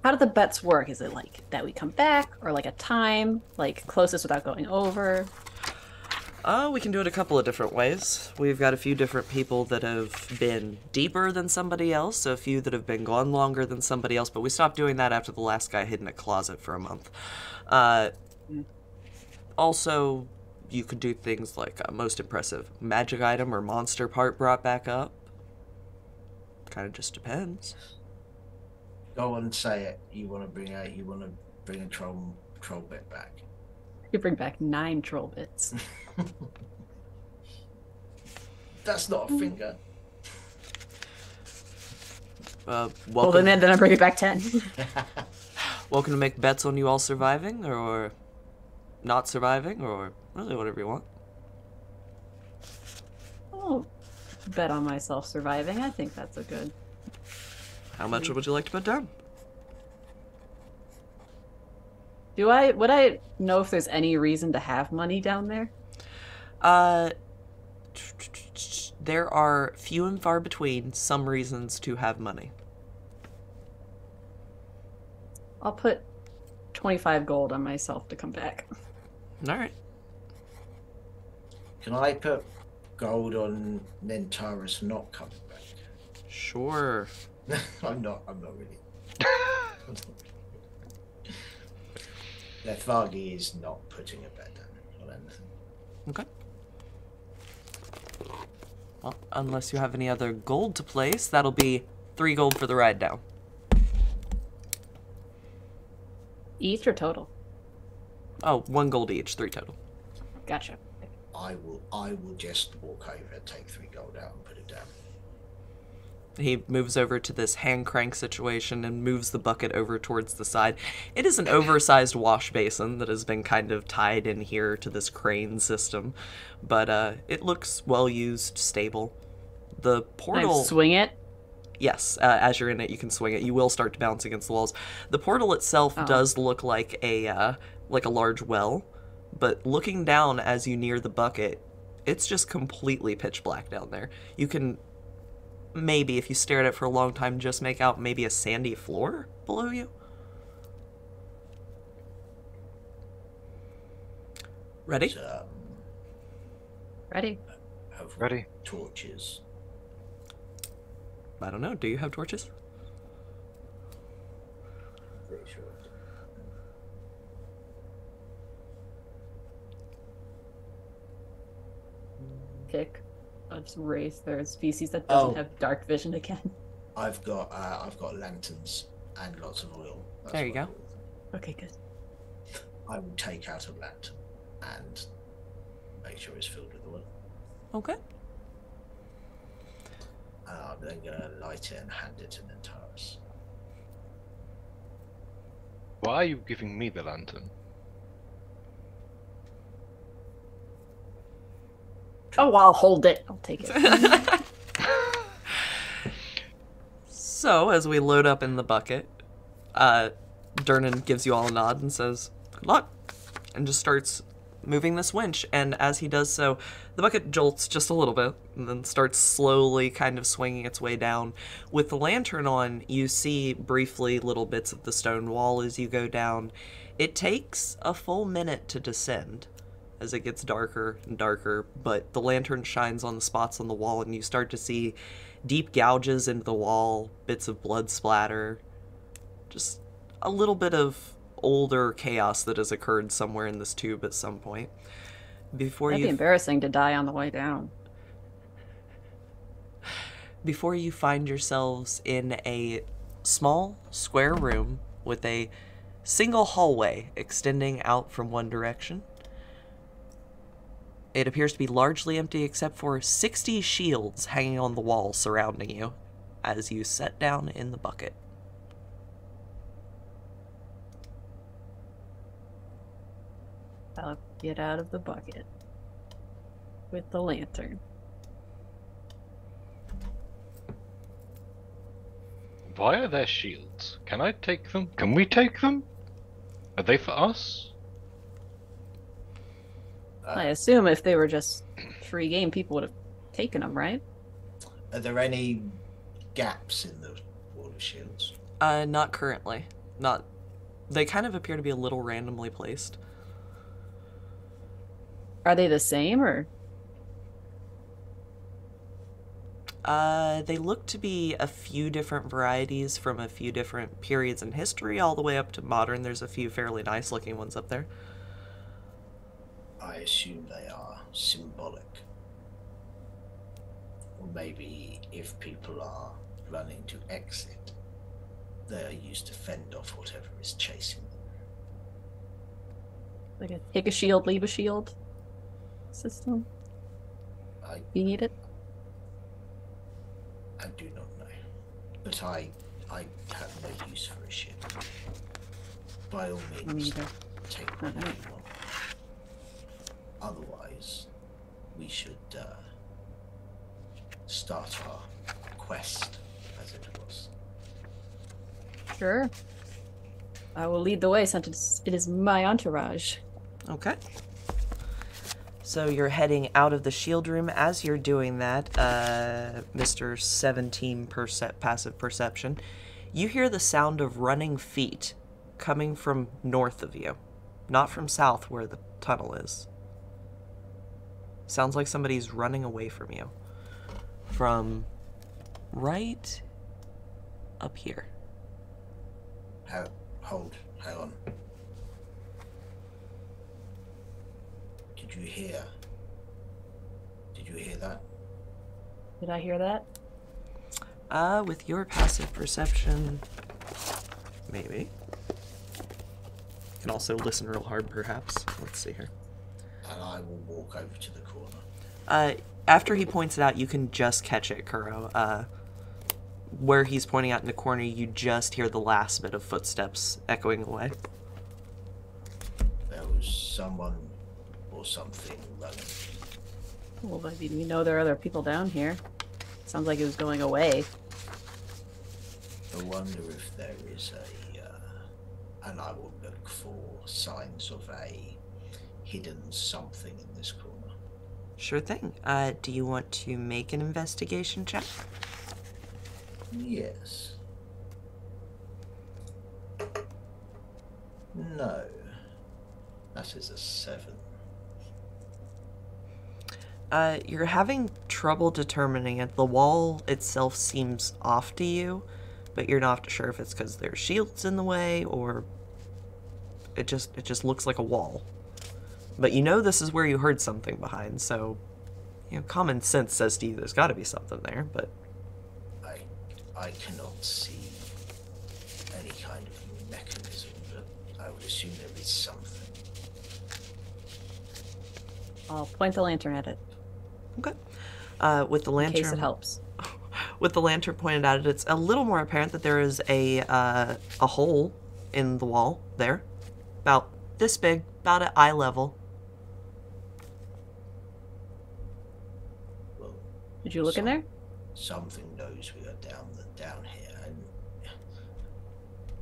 How do the bets work? Is it like that we come back, or like a time, like closest without going over? Uh, we can do it a couple of different ways. We've got a few different people that have been deeper than somebody else, a few that have been gone longer than somebody else, but we stopped doing that after the last guy hid in a closet for a month. Uh, also, you could do things like a most impressive magic item or monster part brought back up. Kind of just depends. Go on and say it. You want to bring out. You want to bring a troll troll bit back. You bring back nine troll bits. That's not a finger. Uh, well, welcome, then, then I bring it back ten. welcome to make bets on you all surviving or not surviving or really whatever you want. oh, bet on myself surviving. I think that's a good. How much would you like to put down? Do I? Would I know if there's any reason to have money down there? Uh, there are few and far between some reasons to have money. I'll put twenty-five gold on myself to come back. All right. Can I put gold on Nantaris not coming back? Sure. I'm not. I'm not really. Lethvargi is not putting a bet down on anything. Okay. Well, unless you have any other gold to place, that'll be three gold for the ride down. Each or total? Oh, one gold each, three total. Gotcha. I will. I will just walk over, take three gold out, and put it down. He moves over to this hand crank situation and moves the bucket over towards the side. It is an oversized wash basin that has been kind of tied in here to this crane system, but uh, it looks well used, stable. The Can I portal. swing it? Yes, uh, as you're in it, you can swing it. You will start to bounce against the walls. The portal itself Oh. does look like a uh, like a large well, but looking down as you near the bucket, it's just completely pitch black down there. You can maybe, if you stare at it for a long time, just make out maybe a sandy floor below you. Ready? Um, Ready? have Ready? torches. I don't know. Do you have torches? Pretty sure. I do. Pick a race or species that doesn't Oh. have dark vision again. I've got. Uh, I've got lanterns and lots of oil. That's There you go. Okay, good. I will take out a lantern and make sure it's filled with oil. Okay. Uh, I'm then gonna light it and hand it to Nantaris. Why are you giving me the lantern? Oh, I'll hold it. I'll take it. So, as we load up in the bucket, uh, Durnan gives you all a nod and says, Good luck, and just starts moving this winch. And as he does so, the bucket jolts just a little bit and then starts slowly kind of swinging its way down. With the lantern on, you see briefly little bits of the stone wall as you go down. It takes a full minute to descend as it gets darker and darker, but the lantern shines on the spots on the wall, and you start to see deep gouges into the wall, bits of blood splatter, just a little bit of older chaos that has occurred somewhere in this tube at some point. Before That'd you be embarrassing to die on the way down. before you find yourselves in a small square room with a single hallway extending out from one direction. It appears to be largely empty except for 60 shields hanging on the wall surrounding you as you set down in the bucket. I'll get out of the bucket with the lantern. Why are there shields? Can I take them? Can we take them? Are they for us? I assume if they were just free game, people would have taken them, right? Are there any gaps in the wall of shields? Uh, not currently. Not. They kind of appear to be a little randomly placed. Are they the same or? Uh, they look to be a few different varieties from a few different periods in history, all the way up to modern. There's a few fairly nice looking ones up there. I assume they are symbolic. Or maybe if people are running to exit, they are used to fend off whatever is chasing them. Like a take a shield, leave a shield system? I, You need it? I do not know. But I I have no use for a ship. By all means, either. take what you want. Otherwise, we should uh, start our quest, as it was. Sure. I will lead the way since it's, my entourage. Okay. So you're heading out of the shield room. As you're doing that, uh, Mr. 17 perce- passive perception, you hear the sound of running feet coming from north of you, not from south where the tunnel is. Sounds like somebody's running away from you. From right up here. How, hold, hang on. Did you hear? Did you hear that? Did I hear that? Uh, with your passive perception, maybe. You can also listen real hard, perhaps. Let's see here. And I will walk over to the corner. Uh, after he points it out, you can just catch it, Kuro. Uh, where he's pointing out in the corner, you just hear the last bit of footsteps echoing away. There was someone or something running. Well, I mean, we know there are other people down here. Sounds like it was going away. I wonder if there is a, uh, and I will look for signs of a hidden something in this corner. Sure thing. Uh, do you want to make an investigation check? Yes. No. That is a seven. Uh, you're having trouble determining it. The wall itself seems off to you, but you're not sure if it's because there's shields in the way or it just it just looks like a wall. But you know this is where you heard something behind, so you know common sense says to you there's got to be something there. But I, I cannot see any kind of mechanism, but I would assume there is something. I'll point the lantern at it okay. Uh, with the lantern in lantern, case it helps. with the lantern pointed at it, it's a little more apparent that there is a uh, a hole in the wall there, about this big, about at eye level. Did you look in there? Something knows we are down the, down here, and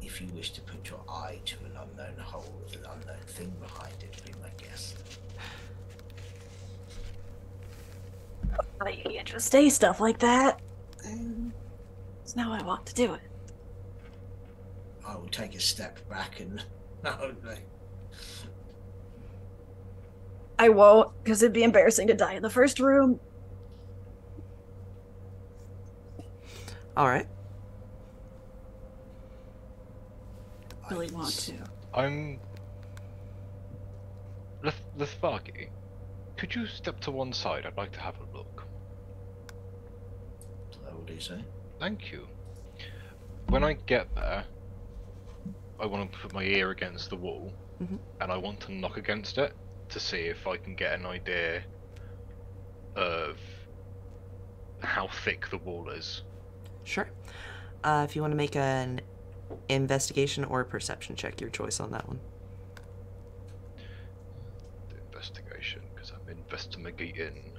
if you wish to put your eye to an unknown hole with an unknown thing behind it, be my guest. I can't just say stuff like that. Um, it's not how I want to do it. I will take a step back and no, no. I won't, because it'd be embarrassing to die in the first room. All right. I Really want to. I'm. Lith- Lithvargi, could you step to one side? I'd like to have a look. I will do so. Thank you. When I get there, I want to put my ear against the wall, Mhm. and I want to knock against it to see if I can get an idea of how thick the wall is. Sure. Uh, if you want to make an investigation or a perception check, your choice on that one. The investigation, because I'm investigating.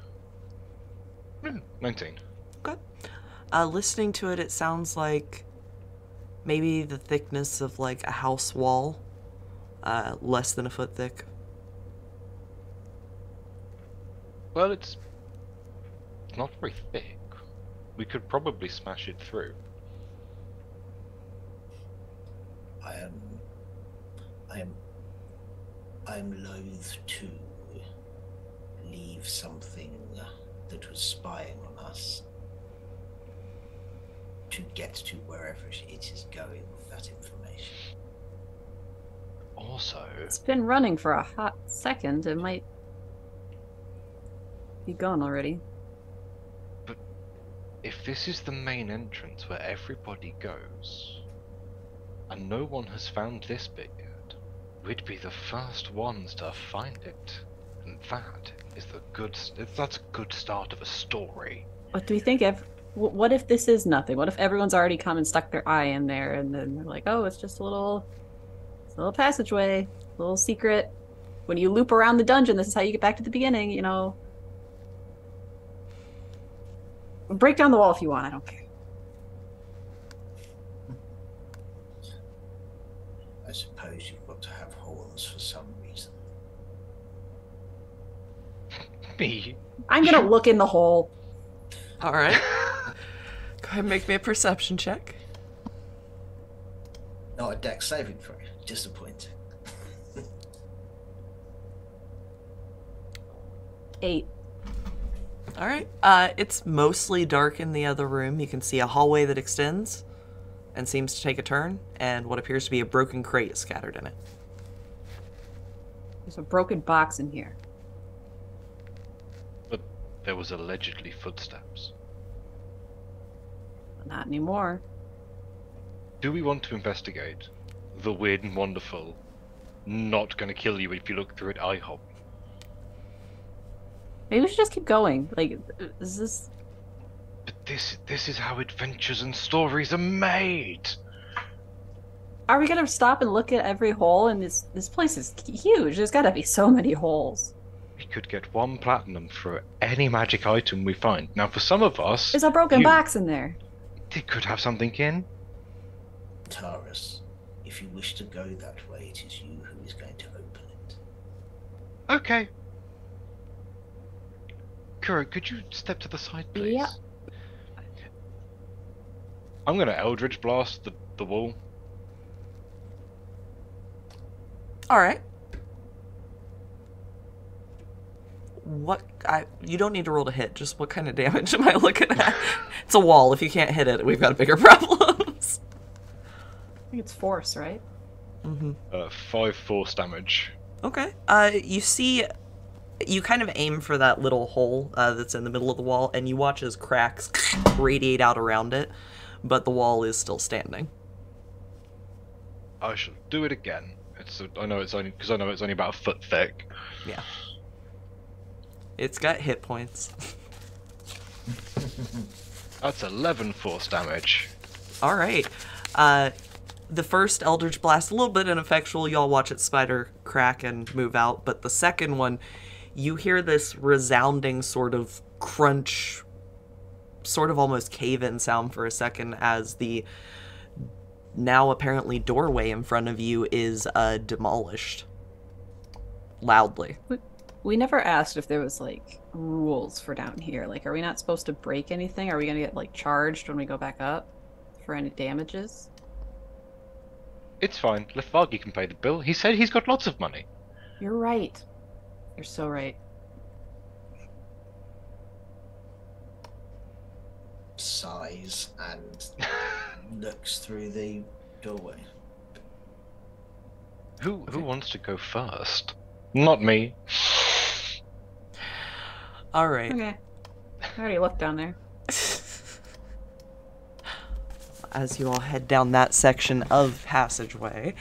Hmm, 19. Okay. Uh, listening to it, it sounds like maybe the thickness of like a house wall, uh, less than a foot thick. Well, it's not very thick. We could probably smash it through. I am. I am. I am loath to leave something that was spying on us to get to wherever it is going with that information. Also, It's been running for a hot second. It might be gone already. This is the main entrance where everybody goes, and no one has found this bit yet, we'd be the first ones to find it. And that is the good. That's a good start of a story. What do we think? Wh- what if this is nothing? What if everyone's already come and stuck their eye in there, and then they're like, "Oh, it's just a little, a little passageway, a little secret." When you loop around the dungeon, this is how you get back to the beginning. You know. Break down the wall if you want. I don't care. I suppose you've got to have horns for some reason. Me. I'm gonna look in the hole. All right. Go ahead and make me a perception check. Not a Dex saving throw. Disappointing. Eight. All right. Uh, it's mostly dark in the other room. You can see a hallway that extends and seems to take a turn, and what appears to be a broken crate scattered in it. There's a broken box in here. But there was allegedly footsteps. Not anymore. Do we want to investigate the weird and wonderful, not gonna kill you if you look through it IHOP? Maybe we should just keep going. Like, is this? But this this is how adventures and stories are made. Are we gonna stop and look at every hole? And this this place is huge. There's got to be so many holes. We could get one platinum for any magic item we find. Now, for some of us, There's a broken You- box in there. they could have something in. Taurus, if you wish to go that way, it is you who is going to open it. Okay. Kuro, could you step to the side, please? Yeah. I'm gonna Eldritch Blast the, the wall. All right. What? I you don't need to roll to hit. Just what kind of damage am I looking at? it's a wall. If you can't hit it, we've got bigger problems. I think it's force, right? mm-hmm. Uh, five force damage. Okay. Uh, you see, you kind of aim for that little hole uh, that's in the middle of the wall, and you watch as cracks radiate out around it, but the wall is still standing. I shall do it again. It's I know it's only because I know it's only about a foot thick. Yeah. It's got hit points. That's 11 force damage. All right. Uh, the first Eldritch Blast, a little bit ineffectual. Y'all watch it spider crack and move out. But the second one, you hear this resounding sort of crunch, sort of almost cave in sound for a second as the now apparently doorway in front of you is uh, demolished loudly. We we never asked if there was like rules for down here. Like, are we not supposed to break anything? Are we gonna get like charged when we go back up for any damages? It's fine. Lethvargi can pay the bill. He said he's got lots of money. You're right. You're so right. Sighs and looks through the doorway. Who who wants to go first? Not me. All right. Okay. I already looked down there. as you all head down that section of passageway,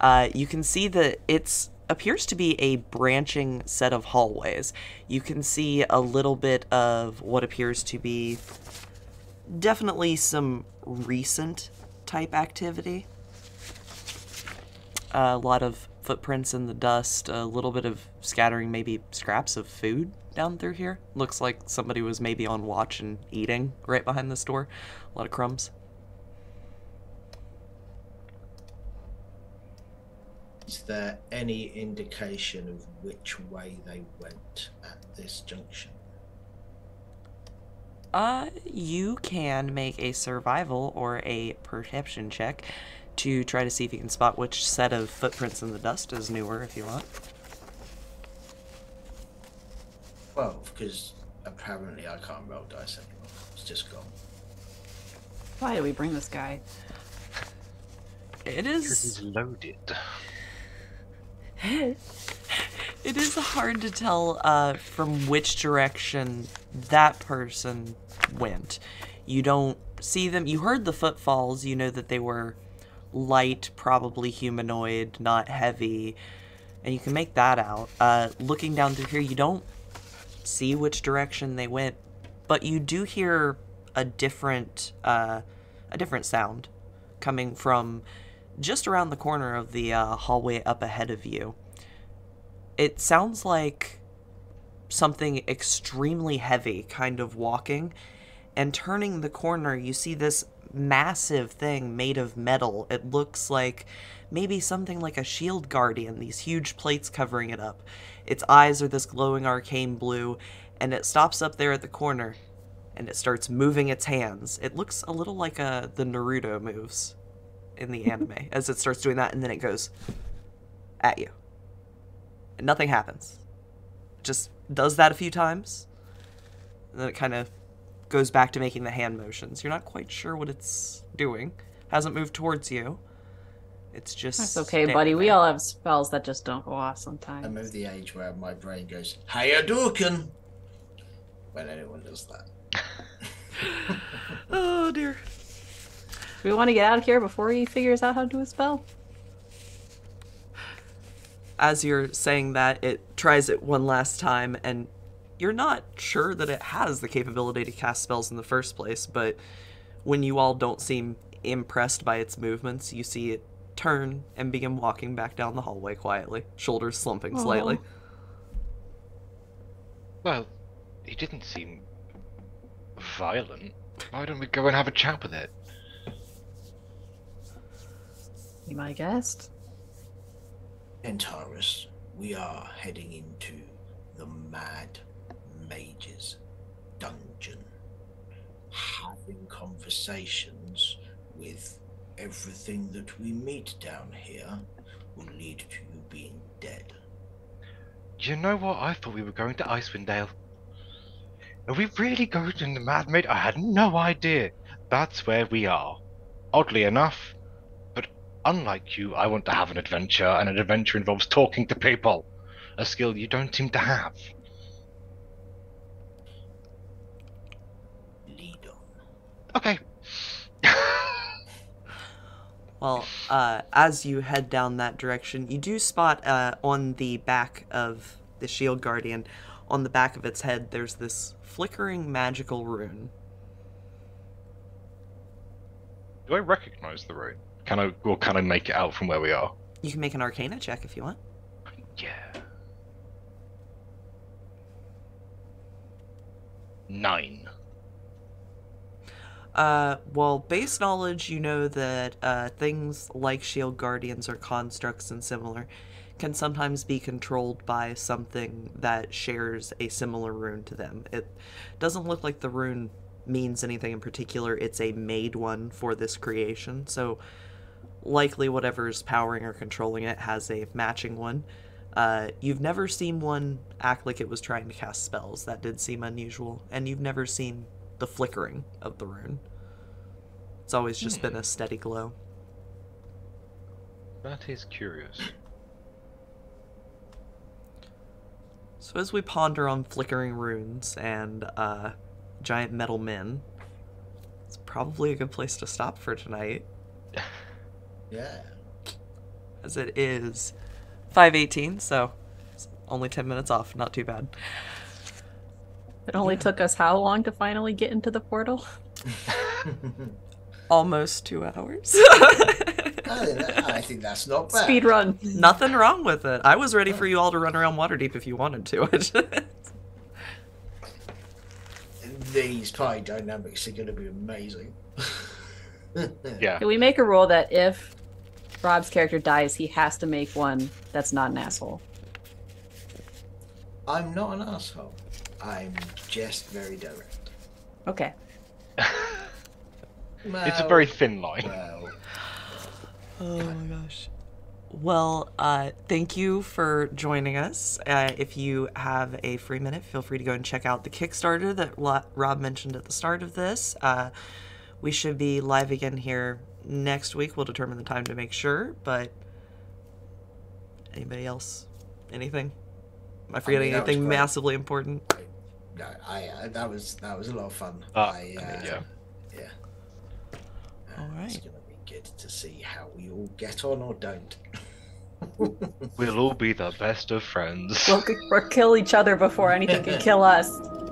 uh, you can see that it's appears to be a branching set of hallways. You can see a little bit of what appears to be definitely some recent type activity. a lot of footprints in the dust, a little bit of scattering maybe scraps of food down through here. Looks like somebody was maybe on watch and eating right behind this door. A lot of crumbs. Is there any indication of which way they went at this junction? Uh, you can make a survival or a perception check to try to see if you can spot which set of footprints in the dust is newer, if you want. Well, because apparently I can't roll dice anymore. It's just gone. Why did we bring this guy? It This is is loaded. it is hard to tell uh, from which direction that person went. You don't see them. You heard the footfalls. You know that they were light, probably humanoid, not heavy, and you can make that out. Uh, looking down through here, you don't see which direction they went, but you do hear a different uh, a different sound coming from just around the corner of the uh, hallway up ahead of you. It sounds like something extremely heavy kind of walking and turning the corner you see this massive thing made of metal. It looks like maybe something like a shield guardian these huge plates covering it up. Its eyes are this glowing arcane blue and it stops up there at the corner and it starts moving its hands. It looks a little like uh, the naruto moves in the anime as it starts doing that and then it goes at you and nothing happens just does that a few times and then it kind of goes back to making the hand motions you're not quite sure what it's doing hasn't moved towards you it's just That's okay, standing buddy. We all have spells that just don't go off sometimes. I'm of the age where my brain goes, Hadouken! When anyone does that. oh dear Do we want to get out of here before he figures out how to do a spell? as you're saying that, it tries it one last time, and you're not sure that it has the capability to cast spells in the first place, but when you all don't seem impressed by its movements, you see it turn and begin walking back down the hallway quietly, shoulders slumping slightly. Well, he didn't seem violent. Why don't we go and have a chat with it? You my guest. guessed. Nantaris, we are heading into the Mad Mages dungeon. Having conversations with everything that we meet down here will lead to you being dead. You know what? I thought we were going to Icewind Dale. Are we really going to the Mad Maid? I had no idea. That's where we are. Oddly enough. Unlike you, I want to have an adventure, and an adventure involves talking to people. A skill you don't seem to have. Lead on. Okay. Well, uh, as you head down that direction, you do spot uh, on the back of the shield guardian, on the back of its head, there's this flickering magical rune. Do I recognize the rune? Can I, or can I make it out from where we are? You can make an arcana check if you want. Yeah. Nine. Uh, well, base knowledge, you know that uh, things like shield guardians or constructs and similar can sometimes be controlled by something that shares a similar rune to them. It doesn't look like the rune means anything in particular, it's a made one for this creation, so likely whatever's powering or controlling it has a matching one. Uh, you've never seen one act like it was trying to cast spells. That did seem unusual. And you've never seen the flickering of the rune. It's always just been a steady glow. That is curious. So as we ponder on flickering runes and uh, giant metal men, it's probably a good place to stop for tonight, Yeah. as it is 5:18, so it's only 10 minutes off. Not too bad. It only Yeah. took us how long to finally get into the portal? Almost two hours. Oh, I, think that- I think that's not bad. Speed run. Nothing wrong with it. I was ready for you all to run around Waterdeep if you wanted to. These pie dynamics are going to be amazing. Yeah. Can we make a rule that if Rob's character dies, he has to make one that's not an asshole? I'm not an asshole. I'm just very direct. Okay. It's a very thin line. Well, Oh my gosh. Well, uh, thank you for joining us. Uh, if you have a free minute, feel free to go and check out the Kickstarter that Rob mentioned at the start of this. Uh, we should be live again here next week. We'll determine the time to make sure. But anybody else? Anything? Am I forgetting that was anything massively important? No, I uh, that was that was a lot of fun. Ah, I, uh, yeah. yeah. All right. It's gonna be good to see how we all get on or don't. We'll all be the best of friends. We'll, we'll kill each other before anything can kill us.